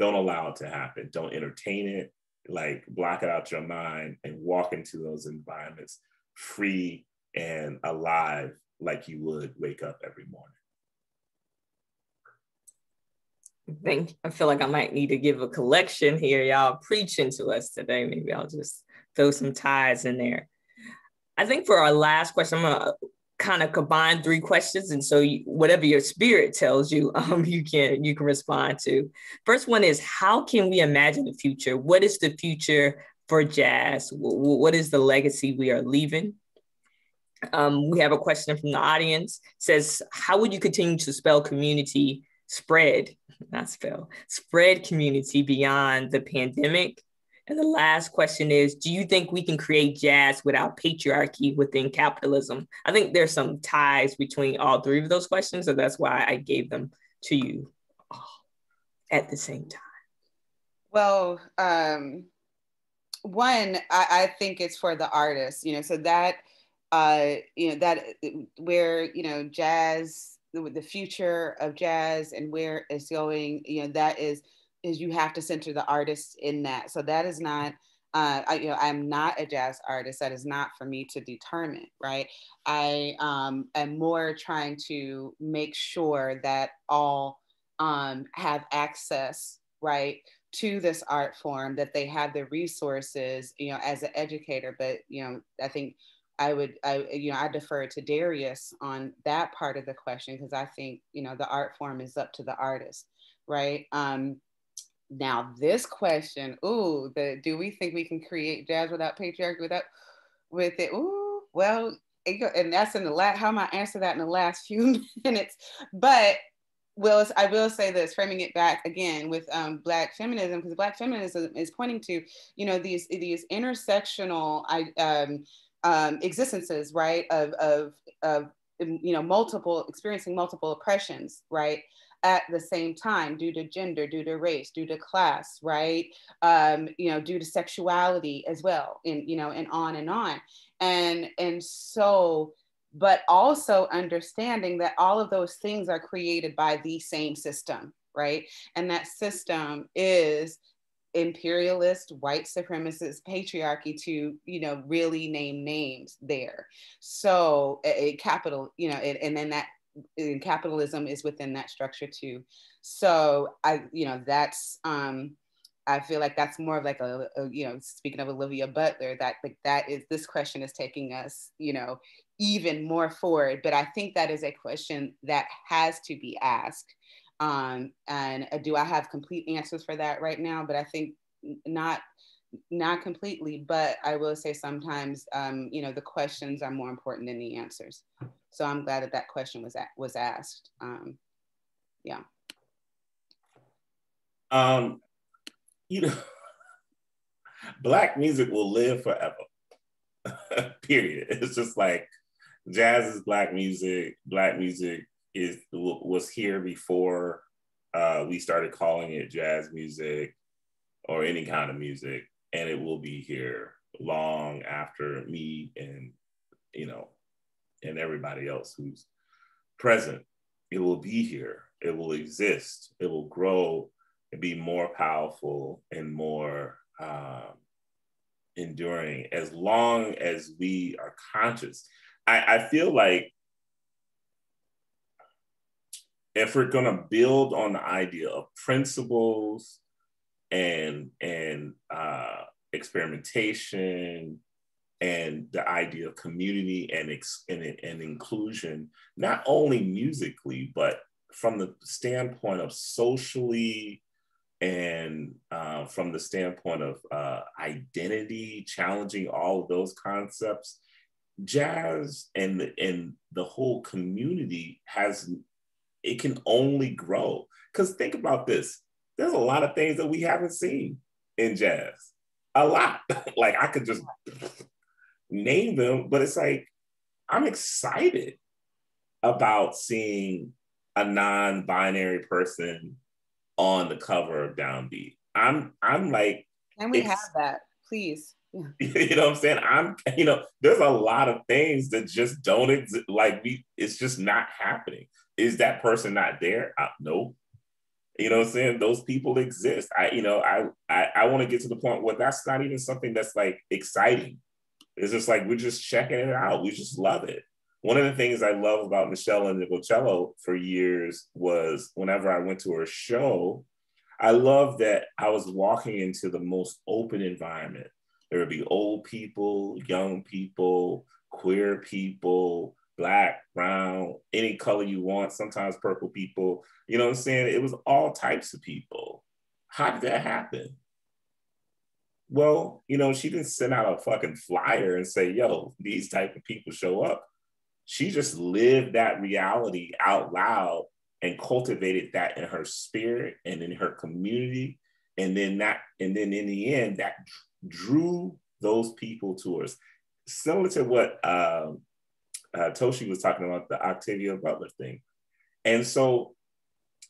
F: Don't allow it to happen. Don't entertain it. Like block it out your mind and walk into those environments free and alive like you would wake up every morning.
C: I think I feel like I might need to give a collection here. Y'all preaching to us today. Maybe I'll just throw some ties in there. I think for our last question, I'm gonna kind of combine three questions, and so you, whatever your spirit tells you, [LAUGHS] um, you can you can respond to. First one is how can we imagine the future? What is the future for jazz? what is the legacy we are leaving? Um, we have a question from the audience. Says, how would you continue to spell community spread, not spell, spread community beyond the pandemic? And the last question is Do you think we can create jazz without patriarchy within capitalism? I think there's some ties between all three of those questions. So that's why I gave them to you all at the same time.
D: Well, um, one, I, I think it's for the artist, you know, so that, uh, you know, that where, you know, jazz, the, the future of jazz and where it's going, you know, that is is you have to center the artist in that. So that is not, uh, I, you know, I'm not a jazz artist. That is not for me to determine, right? I um, am more trying to make sure that all um, have access, right, to this art form, that they have the resources, you know, as an educator. But you know, I think I would, I, you know, I defer to Darius on that part of the question because I think, you know, the art form is up to the artist, right? Um, now this question, ooh, the do we think we can create jazz without patriarchy without with it? Ooh, well, and that's in the last. How am I answer that in the last [LAUGHS] few minutes? But will I will say this, framing it back again with um, Black feminism, because Black feminism is pointing to you know these these intersectional I um, um, existences, right? Of of of you know multiple experiencing multiple oppressions, right? at the same time due to gender, due to race, due to class, right? Um, you know, due to sexuality as well, and you know, and on and on. And and so, but also understanding that all of those things are created by the same system, right? And that system is imperialist white supremacist patriarchy to you know really name names there so a, capital you know and, and then that and capitalism is within that structure too. So I, you know, that's um, I feel like that's more of like a, a, you know, speaking of Octavia Butler, that like that is this question is taking us, you know, even more forward. But I think that is a question that has to be asked Um, and uh, do I have complete answers for that right now? But I think not not completely, but I will say sometimes, um, you know, the questions are more important than the answers. So I'm glad that that question was at, was asked. Um, yeah.
F: Um, you know, [LAUGHS] black music will live forever. [LAUGHS] Period. It's just like jazz is black music. Black music is was here before uh, we started calling it jazz music or any kind of music, and it will be here long after me and you know and everybody else who's present. It will be here. It will exist. It will grow and be more powerful and more um, enduring as long as we are conscious. I, I feel like if we're going to build on the idea of principles and and uh, experimentation and the idea of community and, ex- and, and inclusion, not only musically, but from the standpoint of socially and uh, from the standpoint of uh, identity, challenging all of those concepts, jazz and the, and the whole community has it can only grow. Because think about this: there's a lot of things that we haven't seen in jazz. A lot. [LAUGHS] like I could just [LAUGHS] name them, but it's like I'm excited about seeing a non-binary person on the cover of Downbeat. I'm I'm like
D: Can we have that, please? [LAUGHS]
F: you know what I'm saying? I'm you know, there's a lot of things that just don't exist. Like we it's just not happening. Is that person not there? No. You know what I'm saying? Those people exist. I, you know, I I, I want to get to the point where that's not even something that's like exciting. It's just like we're just checking it out. We just love it. One of the things I love about Meshell Ndegeocello for years was whenever I went to her show, I love that I was walking into the most open environment. There would be old people, young people, queer people, black, brown, any color you want, sometimes purple people. You know what I'm saying? It was all types of people. How did that happen? Well, you know, she didn't send out a fucking flyer and say, yo, these type of people show up she just lived that reality out loud and cultivated that in her spirit and in her community and then that and then in the end that drew those people to us similar to what um, uh, toshi was talking about the octavia butler thing. And so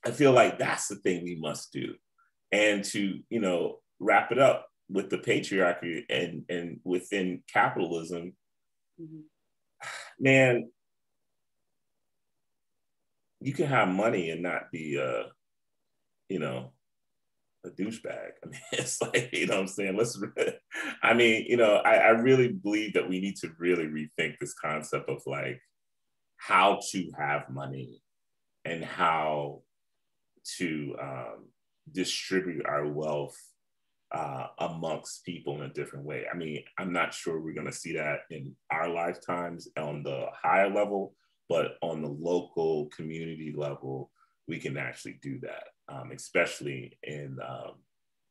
F: i feel like that's the thing we must do. And to you know wrap it up with the patriarchy and and within capitalism mm-hmm. man, you can have money and not be uh, you know, a douchebag. [LAUGHS] I mean, it's like, you know what I'm saying? Let's, [LAUGHS] I mean, you know, I, I really believe that we need to really rethink this concept of like how to have money and how to um, distribute our wealth uh, amongst people in a different way. I mean, I'm not sure we're going to see that in our lifetimes on the higher level, but on the local community level, we can actually do that, um, especially in um,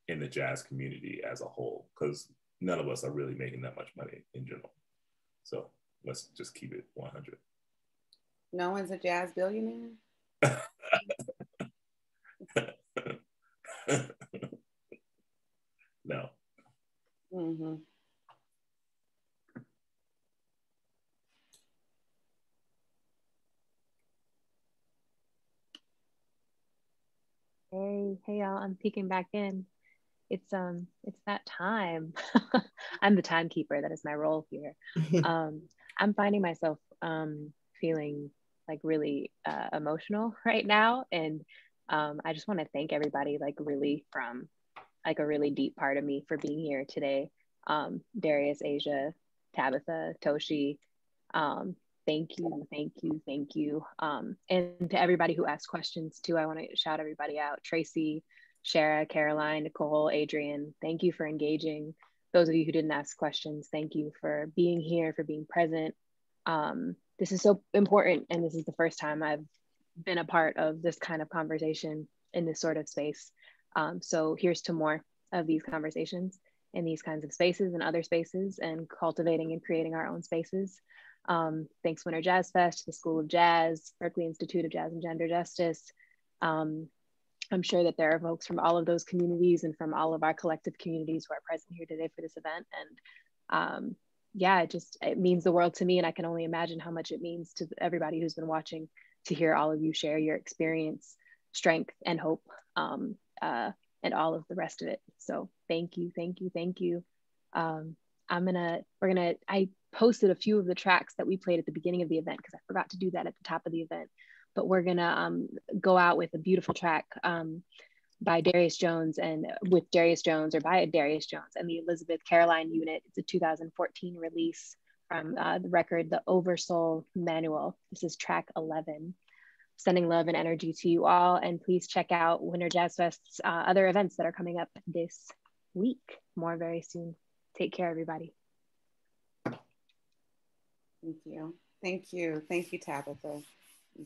F: in the jazz community as a whole, because none of us are really making that much money in general. So let's just keep it 100.
D: No one's a jazz billionaire. [LAUGHS]
F: no. Mm-hmm.
B: Hey, hey y'all, I'm peeking back in. It's um it's that time. [LAUGHS] I'm the timekeeper, that is my role here. [LAUGHS] um I'm finding myself um feeling like really uh, emotional [LAUGHS] right now and um I just want to thank everybody like really from like a really deep part of me for being here today. Um, Darius, Aja, Tabitha, Toshi, um, thank you, thank you, thank you. Um, and to everybody who asked questions too, I want to shout everybody out. Tracy, Shara, Caroline, Nicole, Adrian, thank you for engaging. Those of you who didn't ask questions, thank you for being here, for being present. Um, this is so important, and this is the first time I've been a part of this kind of conversation in this sort of space. Um, so here's to more of these conversations in these kinds of spaces and other spaces and cultivating and creating our own spaces. Um, thanks Winter Jazz Fest, the School of Jazz, Berklee Institute of Jazz and Gender Justice. Um, I'm sure that there are folks from all of those communities and from all of our collective communities who are present here today for this event. And um, yeah, it just, it means the world to me. And I can only imagine how much it means to everybody who's been watching to hear all of you share your experience, strength and hope um, uh, and all of the rest of it. So thank you, thank you, thank you. Um, I'm gonna, we're gonna, I posted a few of the tracks that we played at the beginning of the event because I forgot to do that at the top of the event. But we're gonna um, go out with a beautiful track um, by Darius Jones and with Darius Jones or by Darius Jones and the Elizabeth Caroline Unit. It's a 2014 release from uh, the record, The Oversoul Manual. This is track 11 sending love and energy to you all. And please check out Winter Jazz Fest's uh, other events that are coming up this week. More very soon. Take care, everybody.
D: Thank you. Thank you. Thank you, Tabitha,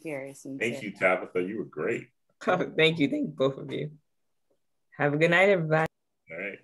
D: Darius. And
G: Thank you, Tabitha. You were great.
C: Oh, [LAUGHS] thank you. Thank both of you. Have a good night, everybody.
G: All right.